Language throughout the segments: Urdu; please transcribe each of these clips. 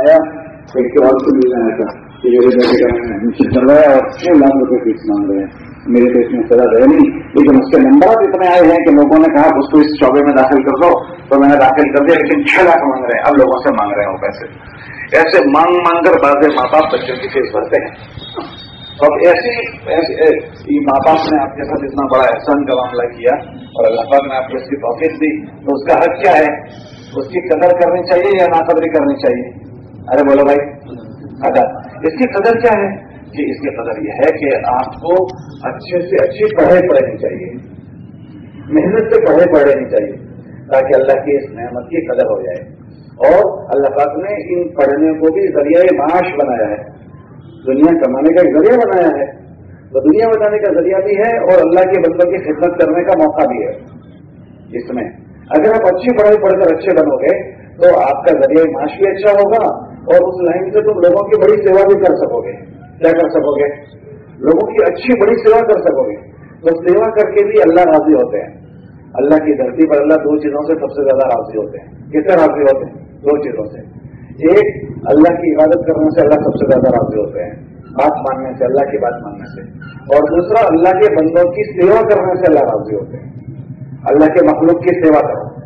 آیا ایک کے بعد سے ملنے آیا تھا کہ میرے بیٹے کا ایڈمیشن چل رہا ہے اور چھ لاکھ روپے فیس مانگ رہے ہیں میرے تو اس میں سزا رہے نہیں لیکن اس کے نمبرات اتنے آئے ہیں کہ لوگوں نے کہا اس کو اس شعبے میں داخل کر دو تو میں نے داخل کر دیا لیکن چھ لاکھ مانگ رہے ہیں اب لوگوں سے مانگ رہے ہیں وہ پیسے ایسے مانگ مانگ کر بعض ماں باپ بچوں کی فیس بھرتے ہیں اب ایسی ماں باپ نے آپ کے ساتھ اتنا بڑا احسان کا معاملہ کیا اور اللہ پاک نے آپ کو اس کی توفیق دی تو اس کا حق کیا ہے اس کی قدر کرنی چاہیے یا ناقدری کرنی چاہیے؟ ارے بولو بھائی، اگر اس کی قدر کیا ہے؟ کہ اس کی قدر یہ ہے کہ آپ کو اچھے سے اچھی پڑھائی پڑھنی چاہیے۔ محنت سے پڑھائی پڑھنی چاہیے، تاکہ اللہ کی اس نعمت کی قدر ہو جائے۔ اور اللہ پاک نے ان پڑھنے کو بھی ذریعہ معاش بنایا ہے۔ دنیا کمانے کا ایک ذریعہ بنایا ہے۔ تو دنیا بنانے کا ذریعہ بھی ہے اور اللہ کے بندوں کی خدمت کرنے کا موقع بھی ہے۔ اس میں اگر آپ اچھی پڑھائی پڑھ کر اچھے بنو گے، تو آپ کا ذریعہ معاش بھی اچھا ہوگا اور اس لائن سے تم لوگوں کی بڑی سیوا بھی کر سکو گے۔ کیا کر سکو گے؟ لوگوں کی اچھی بڑی سیوا کر سکو گے۔ تو سیوا کر کے بھی اللہ راضی ہوتے ہیں۔ اللہ کی دھرتی پر اللہ دو چیزوں سے سب سے زیادہ راضی ہوتے ہیں۔ کس سے راضی ہوتے ہیں؟ دو چیزوں سے۔ ایک، اللہ کی عبادت کرنے سے اللہ سب سے زیادہ راضی ہوتے ہیں۔ بات ماننے سے، اللہ کی بات ماننے سے۔ اور دوسرا، اللہ کے بندوں کی سیوا کرنے سے اللہ راضی ہوتے ہیں۔ اللہ کے مخلوق کی سیوا کرو۔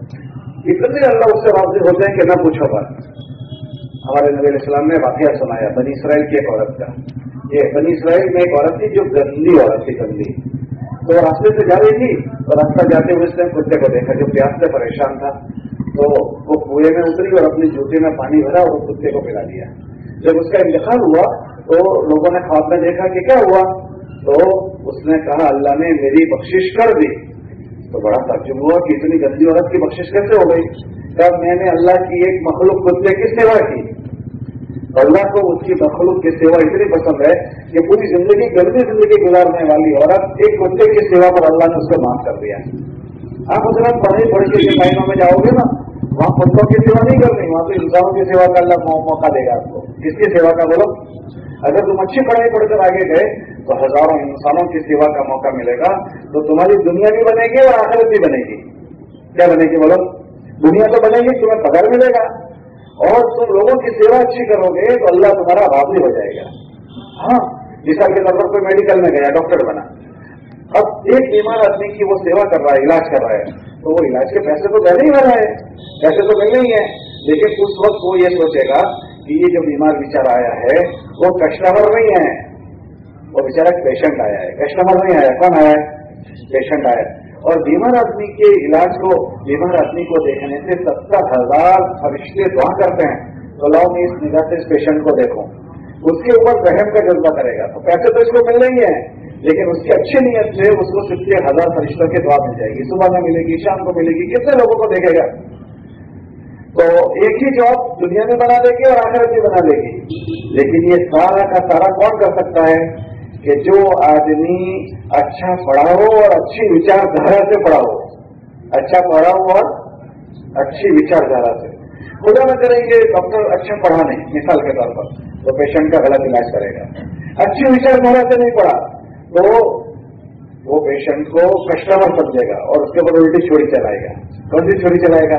اتنے اللہ اس سے راضی ہوتے ہیں کہ نہ پوچھو بات۔ ہمارے نبی السلام نے واقعہ سنایا بنی اسرائیل کی ایک عورت کا۔ یہ بنی اسرائیل میں ایک عورت تھی جو گندی عورت تھی، گندی۔ تو راستے سے جا رہی تھی، تو راستہ جاتے ہوئے اس نے کتے کو دیکھا جو پیاس سے پریشان تھا۔ تو وہ کنویں میں اتری اور اپنی جوتی میں پانی بھرا اور کتے کو پلا دیا جب اس کا انتخاب ہوا، تو لوگوں نے خواب میں دیکھا کہ کیا ہوا؟ تو اس نے کہا، اللہ نے میری بخشش کر دی۔ تو بڑا تعجب ہوا کہ اتنی گندی عورت کی بخشش کیسے ہو گئی؟ کب میں نے اللہ کی ایک مخلوق کتے کی سیوا کی؟ اللہ کو اس کی مخلوق کی سیوا اتنی پسند ہے کہ پوری زندگی، گندی زندگی گزارنے والی عورت ایک کتے کی سیوا پر اللہ نے اس کو معاف کر دیا۔ آپ حضرت پڑھے پڑھ کے لائنوں میں جاؤ گے نا، وہاں کتوں کی سیوا نہیں کرنی، وہاں تو انسانوں کی سیوا کا اللہ موقع دے گا آپ کو۔ کس کی سیوا کا بولو؟ اگر تم اچھی پڑھائی پڑھ کر آگے گئے تو ہزاروں انسانوں کی سیوا کا موقع ملے گا تو تمہاری دنیا بھی بنے گی اور آخرت بھی بنے گی۔ کیا بنے گی بولو؟ دنیا تو بنے گی، تمہیں پگڑ ملے گا۔ اور تم لوگوں کی سیوا اچھی کرو گے تو اللہ تمہارا راضی ہو جائے گا۔ ہاں مثال کے طور پر کوئی میڈیکل میں گیا ڈاکٹر بنا۔ اب ایک بیمار آدمی کی وہ سیوا کر رہا ہے، علاج کر رہا ہے، تو وہ علاج کے پیسے تو دینے ہی والا ہے، پیسے تو ملنے ہی ہیں۔ لیکن اس وقت وہ یہ سوچے گا کہ یہ جو بیمار بیچارہ آیا ہے، وہ کسٹمر نہیں ہے۔ وہ بیچارہ پیشنٹ آیا ہے۔ کسٹمر نہیں آیا کون آیا ہے؟ پیشنٹ آیا اور بیمار آدمی کے علاج کو، بیمار آدمی کو دیکھنے سے ستر ہزار فرشتے دعا کرتے ہیں۔ تو لاؤ میں اس نگاہ سے اس پیشنٹ کو دیکھوں اس کے اوپر رحم کا جذبہ کرے گا۔ تو پیسے تو اس کو مل رہی ہیں، لیکن اس کی اچھی نیت سے اس کو ستر ہزار فرشتوں کی دعا مل جائے گی۔ صبح میں ملے گی، شام کو ملے گی، کتنے لوگوں کو دیکھے گا؟ تو ایک ہی جاب دنیا میں بنا دے گی اور آخرت بھی بنا دے گی۔ لیکن یہ سارا کا سارا کون کر سکتا ہے؟ کہ جو آدمی اچھا پڑھا ہو اور اچھی وچار دھارا سے پڑھا ہو اچھا پڑھا ہو اور اچھی وچار دھارا سے۔ خدا میں کریں گے ڈاکٹر اچھا پڑھا نہیں، مثال کے طور پر تو پیشنٹ کا غلط علاج کرے گا۔ اچھی وچار دھارا سے نہیں پڑھا تو وہ پیشنٹ کو کسٹمر سمجھے گا اور اس کے اوپر الٹی چھوڑی چلائے گا۔ کون سی چھوڑی چلائے گا؟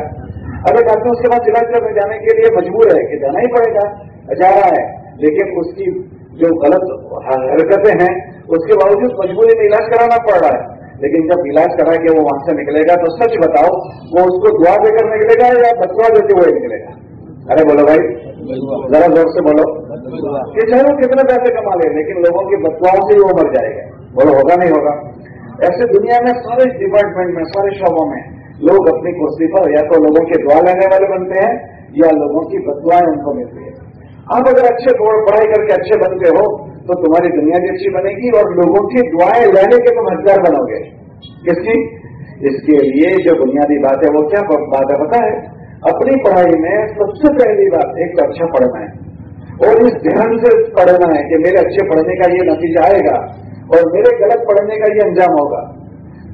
اگر ڈاکٹر اس کے بعد علاج کرنے جانے کے لیے مجبور ہے کہ جانا ہی پڑے گا، جا رہا ہے، لیکن اس کی جو غلط حرکتیں ہیں، اس کے باوجود مجبوری میں علاج کرانا پڑ رہا ہے۔ لیکن جب علاج کرا کے وہ وہاں سے نکلے گا، تو سچ بتاؤ، وہ اس کو دعا دے کر نکلے گا یا بچوا دیتے ہوئے نکلے گا؟ ارے بولو بھائی، ذرا زور سے بولو۔ کہ چاہے وہ کتنے پیسے کما لے، لیکن لوگوں کی بچواؤں سے ہی وہ مر جائے گا۔ بولو، ہوگا نہیں ہوگا؟ ایسے دنیا میں سارے ڈپارٹمنٹ میں، سارے شعبوں میں لوگ اپنی کرسی پر یا تو لوگوں کے دعا لینے والے بنتے ہیں یا لوگوں کی بدوائیں ان کو ملتی ہیں۔ آپ اگر اچھے پڑھائی کر کے اچھے بنتے ہو تو تمہاری دنیا بھی اچھی بنے گی اور لوگوں کی دعائیں لینے کے تم ہتھیار بنو گے۔ کس کی؟ اس کے لیے جو بنیادی بات ہے، وہ کیا بات ہے؟ پتا ہے، اپنی پڑھائی میں سب سے پہلی بات ایک تو اچھا پڑھنا ہے۔ اور اس دھیان سے پڑھنا ہے کہ میرے اچھے پڑھنے کا یہ نتیجہ آئے گا اور میرے غلط پڑھنے کا یہ انجام ہوگا۔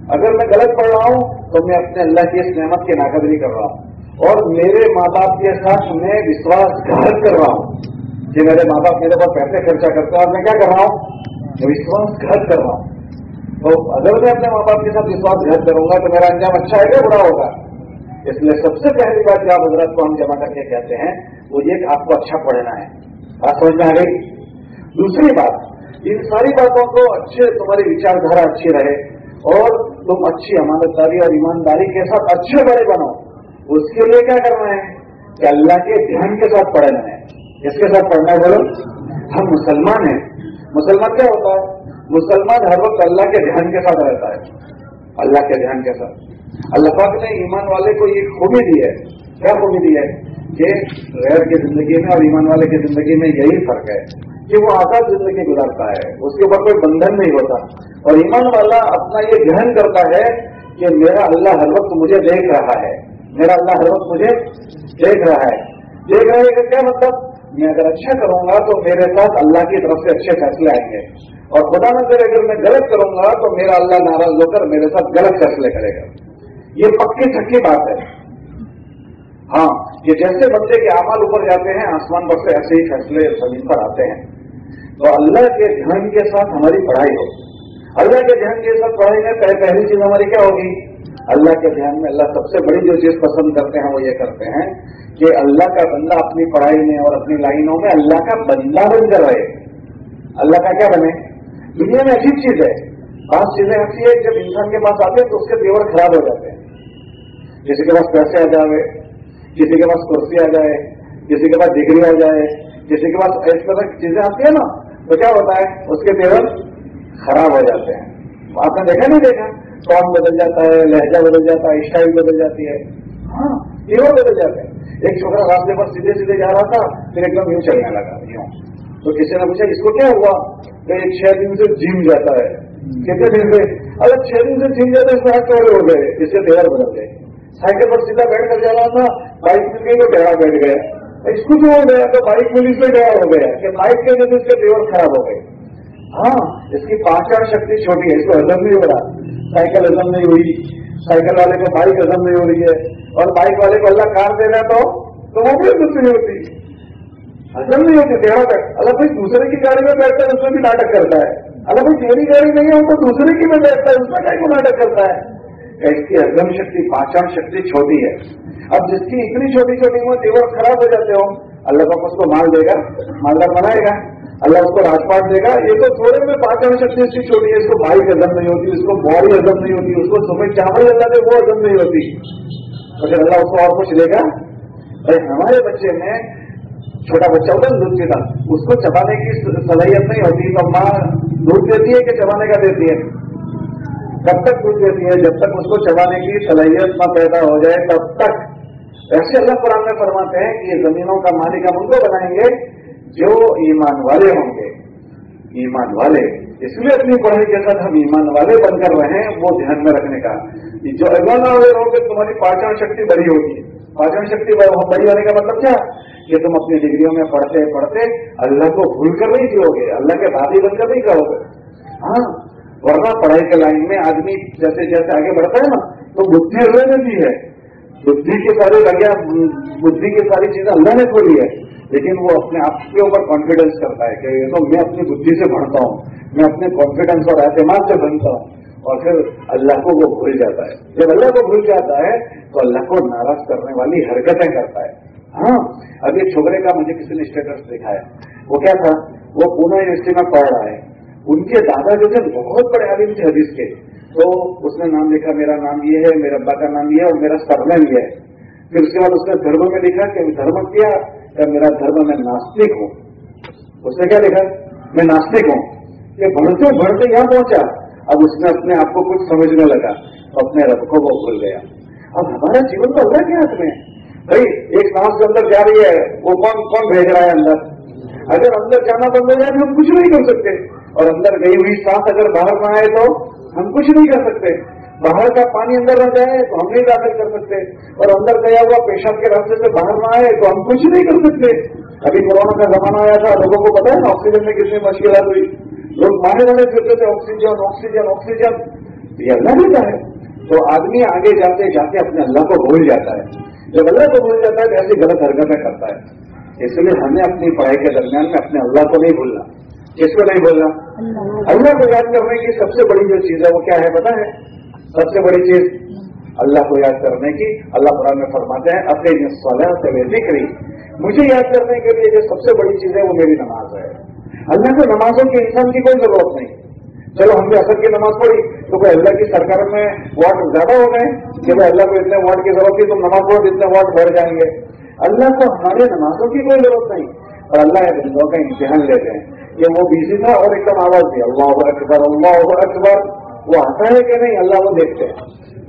اگر میں غلط پڑھ رہا ہوں تو میں اپنے اللہ کی اس نعمت کی ناقدری کر رہا ہوں۔ اور میرے ماں باپ کے ساتھ میں وشواس گھات کر رہا ہوں کہ میرے ماں باپ میرے پاس پیسے خرچہ کرتے ہیں اور میں کیا کر رہا ہوں؟ میں وشواس گھات کر رہا ہوں۔ تو اگر میں اپنے ماں باپ کے ساتھ وشواس گھات کروں گا تو میرا انجام اچھا ہے کیا برا ہوگا؟ اس لیے سب سے پہلی بات جو آپ حضرت کو ہم جمع کر کے کہتے ہیں، وہ یہ کہ آپ کو اچھا پڑھنا ہے۔ بات سمجھ میں آ گئی؟ دوسری بات، ان ساری باتوں کو اچھے، تمہاری وچاردھارا اچھی رہے اور تم اچھی امانتداری اور ایمانداری کے ساتھ اچھے بڑے بنو۔ اس کے لیے کیا کرنا ہے؟ کہ اللہ کے دھیان کے ساتھ پڑھنا ہے۔ اس کے ساتھ پڑھنا ہے بولو؟ ہم مسلمان ہیں۔ مسلمان کیا ہوتا ہے؟ مسلمان ہر وقت اللہ کے دھیان کے ساتھ رہتا ہے۔ اللہ کے دھیان کے ساتھ۔ اللہ پاک نے ایمان والے کو یہ خوبی دی ہے۔ کیا خوبی دی ہے؟ کہ غیر کی زندگی میں اور ایمان والے کی زندگی میں یہی فرق ہے کہ وہ آزاد زندگی گزارتا ہے۔ اس کے اوپر کوئی بندھن نہیں ہوتا۔ اور ایمان والا اپنا یہ گرہن کرتا ہے کہ میرا اللہ ہر وقت مجھے دیکھ رہا ہے۔ میرا اللہ ہر مجھے دیکھ رہا ہے۔ دیکھ رہے کا کیا مطلب؟ میں اگر اچھا کروں گا تو میرے ساتھ اللہ کی طرف سے اچھے فیصلے آئیں گے۔ اور خدا نہ کرے اگر میں غلط کروں گا تو میرا اللہ ناراض ہو کر میرے ساتھ غلط فیصلے کرے گا۔ یہ پکی چھکی بات ہے۔ ہاں یہ جیسے بندے کے اعمال اوپر جاتے ہیں، آسمان پر سے ایسے ہی فیصلے زمین پر آتے ہیں۔ تو اللہ کے دھیان کے ساتھ ہماری پڑھائی ہو۔ اللہ کے دھیان کے ساتھ پڑھائی میں پہلی چیز ہماری کیا ہوگی؟ اللہ کے دھیان میں اللہ سب سے بڑی جو چیز پسند کرتے ہیں وہ یہ کرتے ہیں کہ اللہ کا بندہ اپنی پڑھائی میں اور اپنی لائنوں میں اللہ کا بندہ بن کر رہے۔ اللہ کا کیا بنے؟ دنیا میں عجیب چیز ہے۔ پانچ چیزیں ایسی ہے جب انسان کے پاس آتے ہیں تو اس کے دیور خراب ہو جاتے ہیں۔ کسی کے پاس پیسے آ جائے کسی کے پاس کرسی آ جائے، کسی کے پاس ڈگری آ جائے، کسی کے پاس اس طرح کی چیزیں آتی ہیں نا، تو کیا ہوتا ہے؟ اس کے دیور خراب ہو جاتے ہیں۔ آپ نے دیکھا نہیں دیکھا۔ کون بدل جاتا ہے، لہجہ بدل جاتا ہے، اسٹائل بدل جاتی ہے۔ ہاں دیور بدل جاتے ہیں ایک چھوٹا راستے پر سیدھے سیدھے جا رہا تھا، پھر ایک دم یوں چلنے لگا، یوں۔ تو کسی نے پوچھا، اس کو کیا ہوا؟ ایک چھ دن سے جم جاتا ہے۔ کتنے دن سے اگر چھ دن سے جم جاتا ہے، اس میں ہاتھ چوڑے ہو گئے، اس سے تیار بدل گئے۔ سائیکل پر سیدھا بیٹھ کر جا رہا تھا، بائک مل گئی تو ٹیڑھا بیٹھ گیا۔ اس کو جو ہو گیا، تو بائک ملی سے ٹیڑھا ہو گیا۔ کہ بائک کے وجہ سے اس کے دیور خراب ہو گئے۔ ہاں اس کی پانچ شکتی چھوٹی ہے اس کو ہزم نہیں ہو رہا۔ سائیکل ہزم نہیں ہوئی، سائیکل والے کو بائک ہزم نہیں ہو رہی ہے۔ اور بائک والے کو اللہ کار دے رہا تو تو وہ بھی ہزم نہیں ہوتی۔ ہزم نہیں ہوتی ٹیڑھا بیٹھ اللہ بھائی دوسرے کی گاڑی میں بیٹھتا ہے، اس میں بھی ناٹک کرتا ہے۔ اللہ بھائی تیری گاڑی نہیں ہے تو دوسرے کی میں بیٹھتا ہے، اس میں کہیں کو ناٹک کرتا ہے؟ اس کی ہزم شکتی پاچن شکتی چھوٹی ہے۔ اب جس کی اتنی چھوٹی چھوٹی وہ دیور خراب ہو جاتے ہو اللہ پاک اس کو مال دے گا مالدار بنائے گا۔ اللہ اس کو راجپاٹ دے گا۔ یہ تو تھوڑے میں پاچن شکتی اس کی چھوٹی ہے، اس کو بھائی کی ہزم نہیں ہوتی، اس کو بوڑی ہزم نہیں ہوتی، اس کو صبح چاول اللہ دے وہ ہزم نہیں ہوتی۔ تو اللہ اس کو اور کچھ دے گا۔ بھائی، ہمارے بچے میں چھوٹا بچہ ہوتا ہے، دودھ پیتا۔ اس کو چبانے کی صلاحیت نہیں ہوتی، تو ماں دودھ دیتی ہے کہ چبانے کا دیتی ہے؟ کب تک دودھ دیتی ہے؟ جب تک اس کو چبانے کی صلاحیت نہ پیدا ہو جائے، تب تک ایسے اللہ قرآن میں فرماتے ہیں کہ یہ زمینوں کا مالک ہم ان کو بنائیں گے جو ایمان والے ہوں گے۔ ایمان والے۔ اس لیے اپنی پڑھائی کے ساتھ ہم ایمان والے بن کر رہے ہیں وہ دھیان میں رکھنے کا۔ جو ایمان والے ہوں گے، تمہاری پاچن شکتی بڑی ہوگی۔ پاچن شکتی بڑی ہونے کا مطلب کیا؟ کہ تم اپنی ڈگریوں میں پڑھتے پڑھتے اللہ کو بھول کر نہیں جیو گے اللہ کے بادی بن کر نہیں کہو گے ہاں ورنہ پڑھائی کے لائن میں آدمی جیسے جیسے آگے بڑھتا ہے نا، تو بدھی اللہ نے دی ہے۔ بدھی کے سارے لگیا بدھی کی ساری چیزیں اللہ نے کھولی ہے لیکن وہ اپنے آپ کے اوپر کانفیڈینس کرتا ہے کہ یہ تو میں اپنی بدھی سے بڑھتا ہوں، میں اپنے کانفیڈینس اور اعتماد سے بنتا ہوں۔ اور پھر اللہ کو وہ بھول جاتا ہے۔ جب اللہ کو بھول جاتا ہے، تو اللہ کو ناراض کرنے والی حرکتیں کرتا ہے۔ ہاں اب ایک چھوکرے کا مجھے کسی نے اسٹیٹس دیکھا ہے۔ وہ کیا تھا؟ وہ پونا یونیورسٹی میں پڑھ رہا ہے۔ ان کے دادا جو تھے، بہت بڑے عالم تھے حدیث کے۔ تو اس نے نام لکھا، میرا نام یہ ہے میرے ابا کا نام یہ ہے اور میرا سرنم یہ ہے۔ پھر اس کے بعد اس نے دھرم میں لکھا کہ دھرم کیا؟ کہ میرا دھرم میں ناستک ہوں۔ اس نے کیا لکھا؟ میں ناستک ہوں۔ کہ بڑھتے بڑھتے یہاں پہنچا۔ اب اس نے اپنے آپ کو کچھ سمجھنے لگا اپنے رب کو وہ بھول گیا۔ اب ہمارا جیون تو اللہ کے ہاتھ میں؟ بھائی، ایک سانس کے اندر جا رہی ہے۔ وہ کون کون بھیج رہا ہے اندر؟ اگر اندر جانا بند ہو جائے ہم کچھ نہیں کر سکتے۔ اور اندر گئی ہوئی سانس اگر باہر نہ آئے تو؟ ہم کچھ نہیں کر سکتے۔ باہر کا پانی اندر نہ جائے تو ہم نہیں داخل کر سکتے۔ اور اندر گیا ہوا پیشاب کے راستے سے باہر نہ آئے تو ہم کچھ نہیں کر سکتے۔ ابھی کورونا کا زمانہ آیا تھا، لوگوں کو پتا ہے نا آکسیجن میں کتنی مشکلات ہوئی۔ لوگ مانے والے پھرتے تھے آکسیجن آکسیجن آکسیجن یہ اللہ دیتا ہے۔ تو آدمی آگے جاتے جاتے اپنے اللہ کو بھول جاتا ہے۔ جب اللہ کو بھول جاتا ہے تو ایسی غلط حرکتیں کرتا ہے۔ اس لیے ہمیں اپنی پڑھائی کے درمیان میں اپنے اللہ کو نہیں بھولنا۔ کس کو نہیں بولنا۔ اللہ۔ کو یاد کرنے کی سب سے بڑی جو چیز ہے وہ کیا ہے پتا ہے؟ سب سے بڑی چیز۔ اللہ کو یاد کرنے کی۔ اللہ قرآن میں فرماتے ہیں اپنے صلاح سے ذکری مجھے یاد کرنے کے لیے جو سب سے بڑی چیز ہے وہ میری نماز ہے۔ اللہ کو نمازوں کی انسان کی کوئی ضرورت نہیں۔ چلو ہم نے اثر کی نماز پڑھی تو کوئی اللہ کی سرکار میں واٹ زیادہ ہو گئے کہ بھائی اللہ کو اتنے واٹ کی ضرورت تھی تو نماز پڑھو اتنے واٹ بڑھ جائیں گے۔ اللہ کو ہمارے نمازوں کی کوئی ضرورت نہیں اور اللہ بندوں کا امتحان لیتے ہیں۔ کہ وہ بیزی تھا اور ایک دم آواز دی، اللہ اکبر اللہ اکبر۔ وہ آتا ہے کہ نہیں؟ اللہ وہ دیکھتے ہیں۔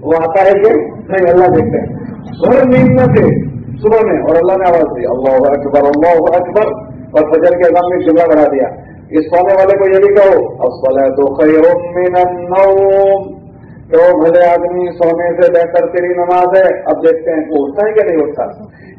وہ آتا ہے کہ نہیں؟ اللہ دیکھتے ہیں۔ گھر نیند میں تھے صبح میں اور اللہ نے آواز دی، اللہ اکبر اللہ اکبر۔ اور فجر کے اعظام میں جملہ بنا دیا۔ اس سونے والے کو یہ بھی کہو افسل ہے تو من النوم۔ کہ وہ بھلے آدمی سونے سے بہتر تیری نماز ہے۔ اب دیکھتے ہیں، وہ اٹھتا ہے کہ نہیں اٹھتا؟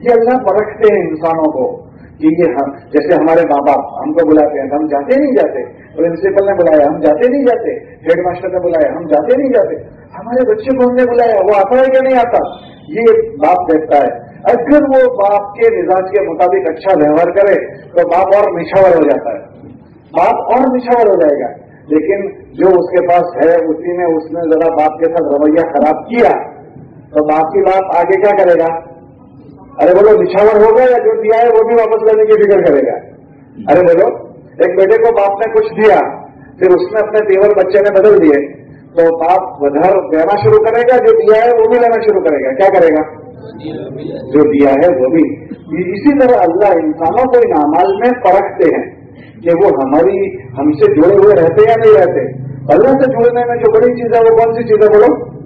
یہ اللہ پرکھتے ہیں انسانوں کو۔ کہ یہ ہم جیسے ہمارے ماں باپ ہم کو بلاتے ہیں، ہم جاتے نہیں جاتے۔ پرنسپل نے بلایا، ہم جاتے نہیں جاتے۔ ہیڈ ماسٹر نے بلایا، ہم جاتے نہیں جاتے۔ ہمارے بچے کو ہم نے بلایا وہ آتا ہے کہ نہیں آتا؟ یہ باپ دیکھتا ہے۔ اگر وہ باپ کے مزاج کے مطابق اچھا ویوہار کرے، تو باپ اور نشاور ہو جاتا ہے۔ باپ اور نشاور ہو جائے گا۔ لیکن جو اس کے پاس ہے، اسی نے اس نے ذرا باپ کے ساتھ رویہ خراب کیا، تو باپ کی بات آگے کیا کرے گا؟ ارے بولو، نشاور ہوگا یا جو دیا ہے وہ بھی واپس لینے کی فکر کرے گا؟ ارے بولو، ایک بیٹے کو باپ نے کچھ دیا، پھر اس نے اپنے تیور بچے نے بدل دیے، تو باپ ادھر دینا شروع کرے گا، جو دیا ہے وہ بھی لینا شروع کرے گا، کیا کرے گا؟ جو دیا ہے وہ بھی۔ اسی طرح اللہ انسانوں کو ان اعمال میں پرکھتے ہیں کہ وہ ہماری، ہم سے جڑے ہوئے رہتے یا نہیں رہتے۔ اللہ سے جڑنے میں جو بڑی چیز ہے وہ کون سی چیز ہے بولو؟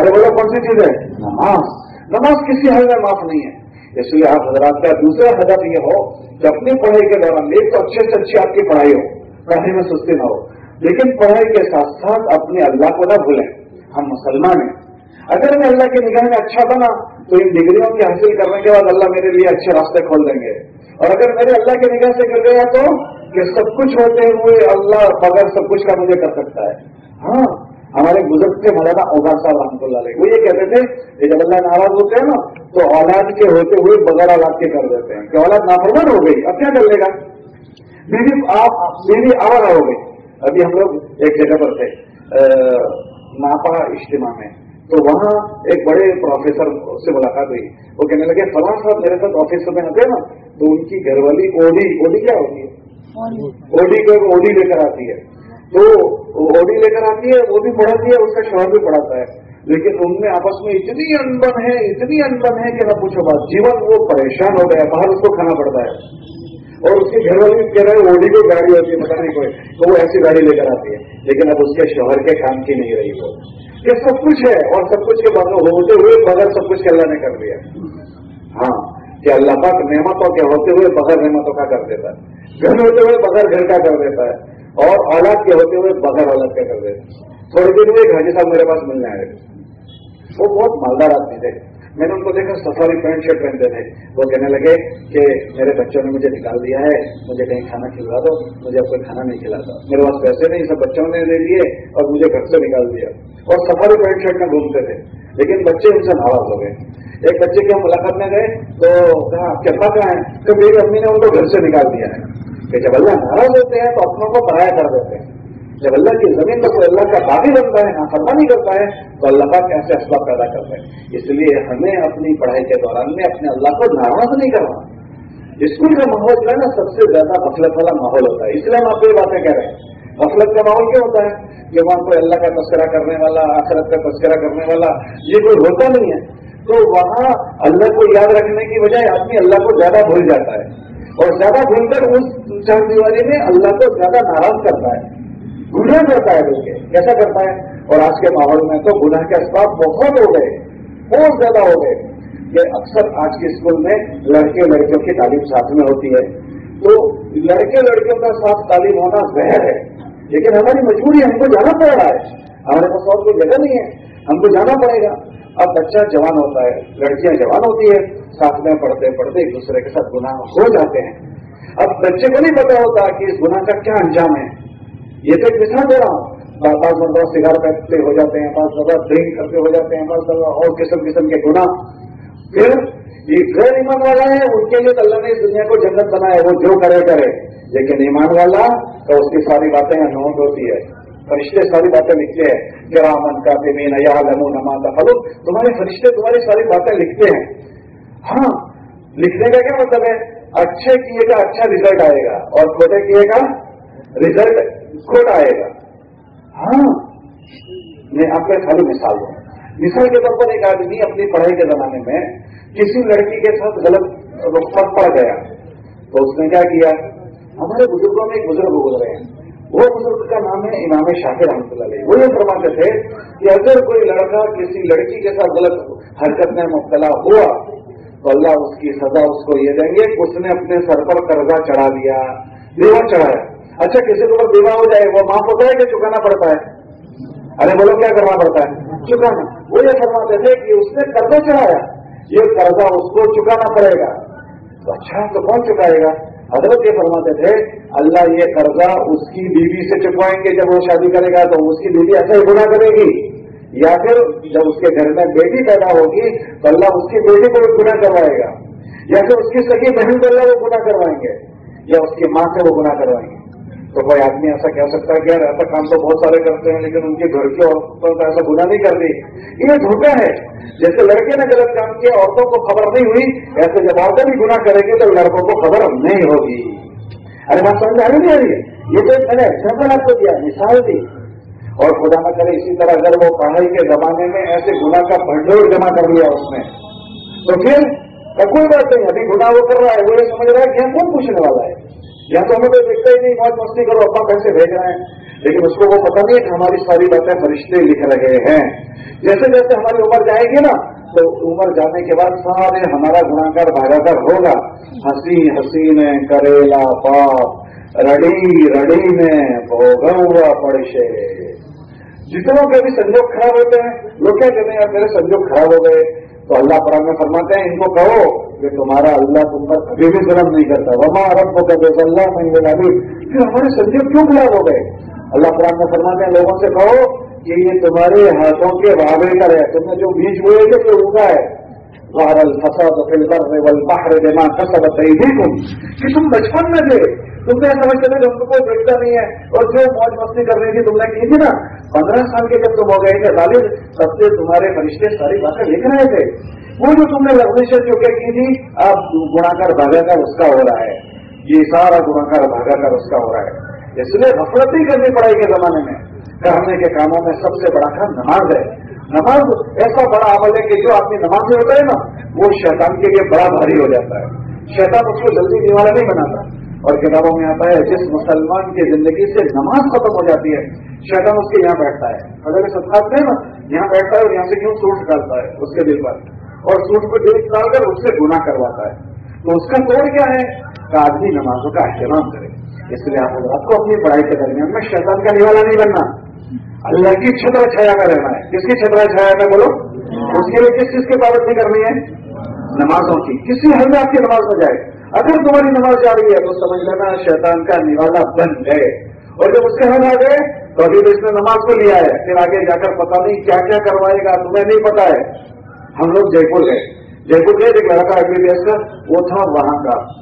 ارے بولو، کون سی چیز ہے؟ نماز۔ نماز کسی حل میں معاف نہیں ہے۔ اس لیے آپ حضرات کا دوسرا ہدف یہ ہو کہ اپنی پڑھائی کے دوران ایک تو اچھے سے اچھی آپ کی پڑھائی ہو، پڑھائی میں سستی نہ ہو، لیکن پڑھائی کے ساتھ ساتھ اپنے اللہ کو نہ بھولیں۔ ہم مسلمان ہیں۔ اگر میں اللہ کی نگاہ میں اچھا بنا، تو ان ڈگریوں کی حاصل کرنے کے بعد اللہ میرے لیے اچھے راستے کھول دیں گے۔ اور اگر میرے اللہ کی نگاہ سے گر گیا تو کہ سب کچھ ہوتے ہوئے اللہ بغیر سب کچھ کا مجھے کر سکتا ہے۔ ہاں ہمارے بزرگ تھے مولانا اوغار صاحب رحمۃ اللہ علیہ، وہ یہ کہتے تھے کہ جب اللہ ناراض ہوتے ہیں نا تو اولاد کے ہوتے ہوئے بغیر اولاد کے کر دیتے ہیں کہ اولاد نافرمان ہو گئی اب کیا کر لے گا؟ بیوی آپ بیوی آوارہ ہو گئی۔ ابھی ہم لوگ ایک جگہ پر تھے ناپا اجتماع میں۔ تو وہاں ایک بڑے پروفیسر سے ملاقات ہوئی۔ وہ کہنے لگے فلاں صاحب میرے ساتھ آفس میں آتے نا تو ان کی گھر والی اوڈی اوڈی کیا ہوتی ہے؟ اوڈی۔ کو اوڈی لے کر آتی ہے۔ تو اوڈی لے کر آتی ہے وہ بھی پڑھاتی ہے اس کا شوہر بھی پڑھاتا ہے۔ لیکن ان میں آپس میں اتنی انبن ہے، اتنی انبن ہے کہ نہ پوچھو بات۔ جیون وہ پریشان ہو گیا، باہر اس کو کھانا پڑتا ہے۔ اور اس کے گھر والے کہہ رہے ہیں اوڈی کو گاڑی ہوتی ہے پتا نہیں کوئی۔ تو وہ ایسی گاڑی لے کر آتی ہے۔ لیکن اب اس کے شوہر کے کام کی نہیں رہی وہ۔ یہ سب کچھ ہے اور سب کچھ کے بعد ہوتے ہوئے بغیر سب کچھ اللہ نے کر دیا۔ ہاں کہ اللہ پاک نعمتوں کے ہوتے ہوئے بغیر نعمتوں کا کر دیتا ہے۔ گھر ہوتے ہوئے بغیر گھر کا کر دیتا ہے۔ اور اولاد کے ہوتے ہوئے بغیر اولاد کا کر دیتا ہے۔ تھوڑی دیر میں گھاجی صاحب میرے پاس ملنے آئے۔ وہ بہت مالدار آدمی تھے۔ میں نے ان کو دیکھا، سفاری پینٹ شرٹ پہنتے تھے۔ وہ کہنے لگے کہ میرے بچوں نے مجھے نکال دیا ہے، مجھے کہیں کھانا کھلا دو، مجھے اب کوئی کھانا نہیں کھلاتا میرے پاس پیسے نہیں، سب بچوں نے دے دیے اور مجھے گھر سے نکال دیا۔ اور سفاری پینٹ شرٹ میں گھومتے تھے۔ لیکن بچے ان سے ناراض ہو گئے۔ ایک بچے کی ہم ملاقات میں گئے، تو کہا کیا کہاں ہے تو میری امی نے ان کو گھر سے نکال دیا ہے۔ کہ جب اللہ ناراض ہوتے ہیں تو اپنوں کو پرایا کر دیتے ہیں۔ جب اللہ کی زمین پر کوئی اللہ کا باغی بنتا ہے نافرمانی کرتا ہے، تو اللہ کا کیسے اسباب پیدا کرتے ہیں اس لیے ہمیں اپنی پڑھائی کے دوران میں اپنے اللہ کو ناراض نہیں کرنا۔ اسکول کا ماحول جو ہے نا، سب سے زیادہ غفلت والا ماحول ہوتا ہے۔ اس لیے ہم آپ کو یہ باتیں کہہ رہے ہیں۔ غفلت کا ماحول کیا ہوتا ہے؟ کہ وہاں کوئی اللہ کا تذکرہ کرنے والا، آخرت کا تذکرہ کرنے والا، یہ کوئی ہوتا نہیں ہے۔ تو وہاں اللہ کو یاد رکھنے کی بجائے آدمی اللہ کو زیادہ بھول جاتا ہے۔ اور زیادہ بھول کر اس چار دیوالی میں اللہ کو زیادہ ناراض کرتا ہے۔ گناہ کرتا ہے بلکہ کیسا کرتا ہے؟ اور آج کے ماحول میں تو گناہ کے اسباب بہت ہو گئے، بہت زیادہ ہو گئے۔ کہ اکثر آج کے اسکول میں لڑکے لڑکیوں کی تعلیم ساتھ میں ہوتی ہے۔ تو لڑکے لڑکیوں کا ساتھ تعلیم ہونا زہر ہے۔ لیکن ہماری مجبوری، ہم کو جانا پڑ رہا ہے۔ ہمارے پاس اور کوئی جگہ نہیں ہے۔ ہم کو جانا پڑے گا۔ اب بچہ جوان ہوتا ہے، لڑکیاں جوان ہوتی ہے ساتھ میں پڑھتے پڑھتے ایک دوسرے کے ساتھ گناہ ہو جاتے ہیں۔ اب بچے کو نہیں پتا ہوتا کہ اس گناہ کا کیا انجام ہے۔ یہ تو ایک مثال دے رہا بعض مرتبہ سگار پیکتے ہو جاتے ہیں، بعض مرتبہ ڈرنک کرتے ہو جاتے ہیں، بعض مرتبہ اور قسم قسم کے گناہ۔ پھر یہ غیر ایمان والا ہے، ان کے لیے اللہ نے اس دنیا کو جنت بنایا وہ جو کرے کرے۔ لیکن ایمان والا تو اس کی ساری باتیں نوٹ ہوتی ہے۔ فرشتے ساری باتیں لکھتے ہیں۔ کہ کا بے نیا لمو نما فلو تمہارے فرشتے تمہاری ساری باتیں لکھتے ہیں۔ ہاں لکھنے کا کیا مطلب ہے؟ اچھے کیے گا اچھا ریزلٹ آئے گا۔ اور کھوٹے کیے گا ریزلٹ کھوٹا آئے گا۔ ہاں۔ میں آپ کو خالی مثال دوں۔ مثال کے طور پر ایک آدمی اپنی پڑھائی کے زمانے میں کسی لڑکی کے ساتھ غلط رخصت پڑ گیا۔ تو اس نے کیا کیا؟ ہمارے بزرگوں میں ایک بزرگ گزرے ہیں۔ وہ بزرگ کا نام ہے امام شاکر رحمۃ اللہ علیہ۔ وہ یہ فرماتے تھے کہ اگر کوئی لڑکا کسی لڑکی کے ساتھ غلط حرکت میں مبتلا ہوا، تو اللہ اس کی سزا اس کو یہ دیں گے۔ اس نے اپنے سر پر قرضہ چڑھا دیا دیوا چڑھایا۔ اچھا کسی کو دیوا ہو جائے، وہ معاف ہوتا ہے کہ چکانا پڑتا ہے؟ ارے، بولو کیا کرنا پڑتا ہے؟ چکانا۔ وہ یہ فرماتے تھے کہ اس نے قرضہ چڑھایا۔ یہ قرضہ اس کو چکانا پڑے گا۔ تو اچھا تو کون چکائے گا؟ حضرت یہ فرماتے تھے، اللہ یہ قرضہ اس کی بیوی سے چکوائیں گے، جب وہ شادی کرے گا تو اس کی بیوی ایسا ہی گنا کرے گی۔ یا پھر جب اس کے گھر میں بیٹی پیدا ہوگی تو اللہ اس کی بیٹی کو بھی گنا کروائے گا۔ یا پھر اس کی سگی بہن کو اللہ وہ گنا کروائیں گے۔ یا اس کی ماں سے وہ گنا کروائیں گے۔ تو کوئی آدمی ایسا کہہ سکتا ہے کہ یار ایسا کام تو بہت سارے کرتے ہیں، لیکن ان کے گھر کی عورتوں کا ایسا گنا نہیں کرتی یہ دھوکا ہے۔ جیسے لڑکے نے غلط کام کیا، عورتوں کو خبر نہیں ہوئی، ایسے جب عورتیں بھی گنا کریں گے تو لڑکوں کو خبر نہیں ہوگی۔ ارے بات سمجھ آ نہیں آ رہی ہے؟ یہ تو میں نے ایگزامپل آپ کو دیا، مثال دی۔ اور خدا نہ کرے اسی طرح اگر وہ پڑھائی کے زمانے میں ایسے گنا کا بھنڈور جمع کر لیا اس میں تو پھر کوئی بات نہیں، ابھی گنا وہ کر رہا ہے، وہ یہ سمجھ رہا ہے کہ ہم کون پوچھنے والا ہے۔ یا تو ہمیں کوئی دیکھتا ہی نہیں موج مستی کرو اپنا پیسے بھیج رہے ہیں۔ لیکن اس کو وہ پتہ نہیں ہے کہ ہماری ساری باتیں فرشتے لکھ رہے ہیں۔ جیسے جیسے ہماری عمر جائے گی نا، تو عمر جانے کے بعد سارے ہمارا گناکار بھاگا ہوگا۔ ہنسی ہنسی میں کریلا پاپ رڑی رڑی میں بھوگا ہوا پڑشے۔ جتنوں کے بھی سنجوگ خراب ہوتے ہیں، لوگ کیا کہتے ہیں، یار میرے سنجوگ خراب ہو گئے۔ تو اللہ پرام میں فرماتے ہیں، ان کو کہو کہ تمہارا اللہ تم پر کبھی بھی ظلم نہیں کرتا۔ وما عرب کو کہتے اللہ میں پھر ہمارے سنجیو کیوں خراب ہو گئے؟ اللہ قرآن میں فرماتے ہیں، لوگوں سے کہو کہ یہ تمہارے ہاتھوں کے وابے کا ہے۔ تم نے جو بیج ہوئے تھے وہ اگا ہے۔ ظهر الفساد في البر والبحر بما كسبت ايديكم کہ تم بچپن میں تھے۔ تم نے سمجھتے تھے تم کو کوئی دیکھتا نہیں ہے۔ اور جو موج مستی کر رہی تھی تم نے کی تھی نا۔ پندرہ سال کے جب تم ہو گئے تھے غالب سب سے تمہارے فرشتے ساری باتیں لکھ رہے تھے۔ وہ جو تم نے لغوشن جو کہ کی تھی، اب گنا کر بھاگا کر اس کا ہو رہا ہے۔ یہ سارا گنا کر بھاگا کر اس کا ہو رہا ہے۔ اس لیے غفلت نہیں کرنی پڑائی کے زمانے میں۔ کرنے کے کاموں میں سب سے بڑا کام نماز ہے۔ نماز ایسا بڑا عمل ہے کہ جو آدمی نماز میں ہوتا ہے نا، وہ شیطان کے لیے بڑا بھاری ہو جاتا ہے۔ شیطان اس کو جلدی دیوالا نہیں بناتا۔ اور کتابوں میں آتا ہے، جس مسلمان کی زندگی سے نماز ختم ہو جاتی ہے، شیطان اس کے یہاں بیٹھتا ہے۔ اگر سب میں نا یہاں بیٹھتا ہے اور یہاں سے کیوں سوٹ ڈالتا ہے؟ اس کے دل پر۔ اور سوٹ کو دل ڈال کر اس سے گناہ کرواتا ہے۔ تو اس کا توڑ کیا ہے؟ کہ آدمی نمازوں کا اہتمام کرے۔ اس لیے آپ کو اپنی پڑھائی کے درمیان میں شیطان کا نوالا نہیں بننا۔ اللہ کی چھتر چھایا میں رہنا ہے۔ کس کی چھتر چھایا میں بولو؟ اس کے لیے کس چیز کی پابندی کرنی ہے؟ نمازوں کی۔ کسی حل میں آپ کی نماز ہو جائے۔ اگر تمہاری نماز جا رہی ہے تو سمجھ لینا شیطان کا نوالا بن گئے۔ اور جب اس کے حل آ گئے، تو ابھی تو اس نے نماز کو لیا ہے، پھر آگے جا کر پتا نہیں کیا کیا کروائے گا، تمہیں نہیں پتا ہے۔ ہم لوگ جے پور گئے۔ جے پور گئے ایک لڑکا ایم بی بی ایس کا، وہ تھا وہاں کا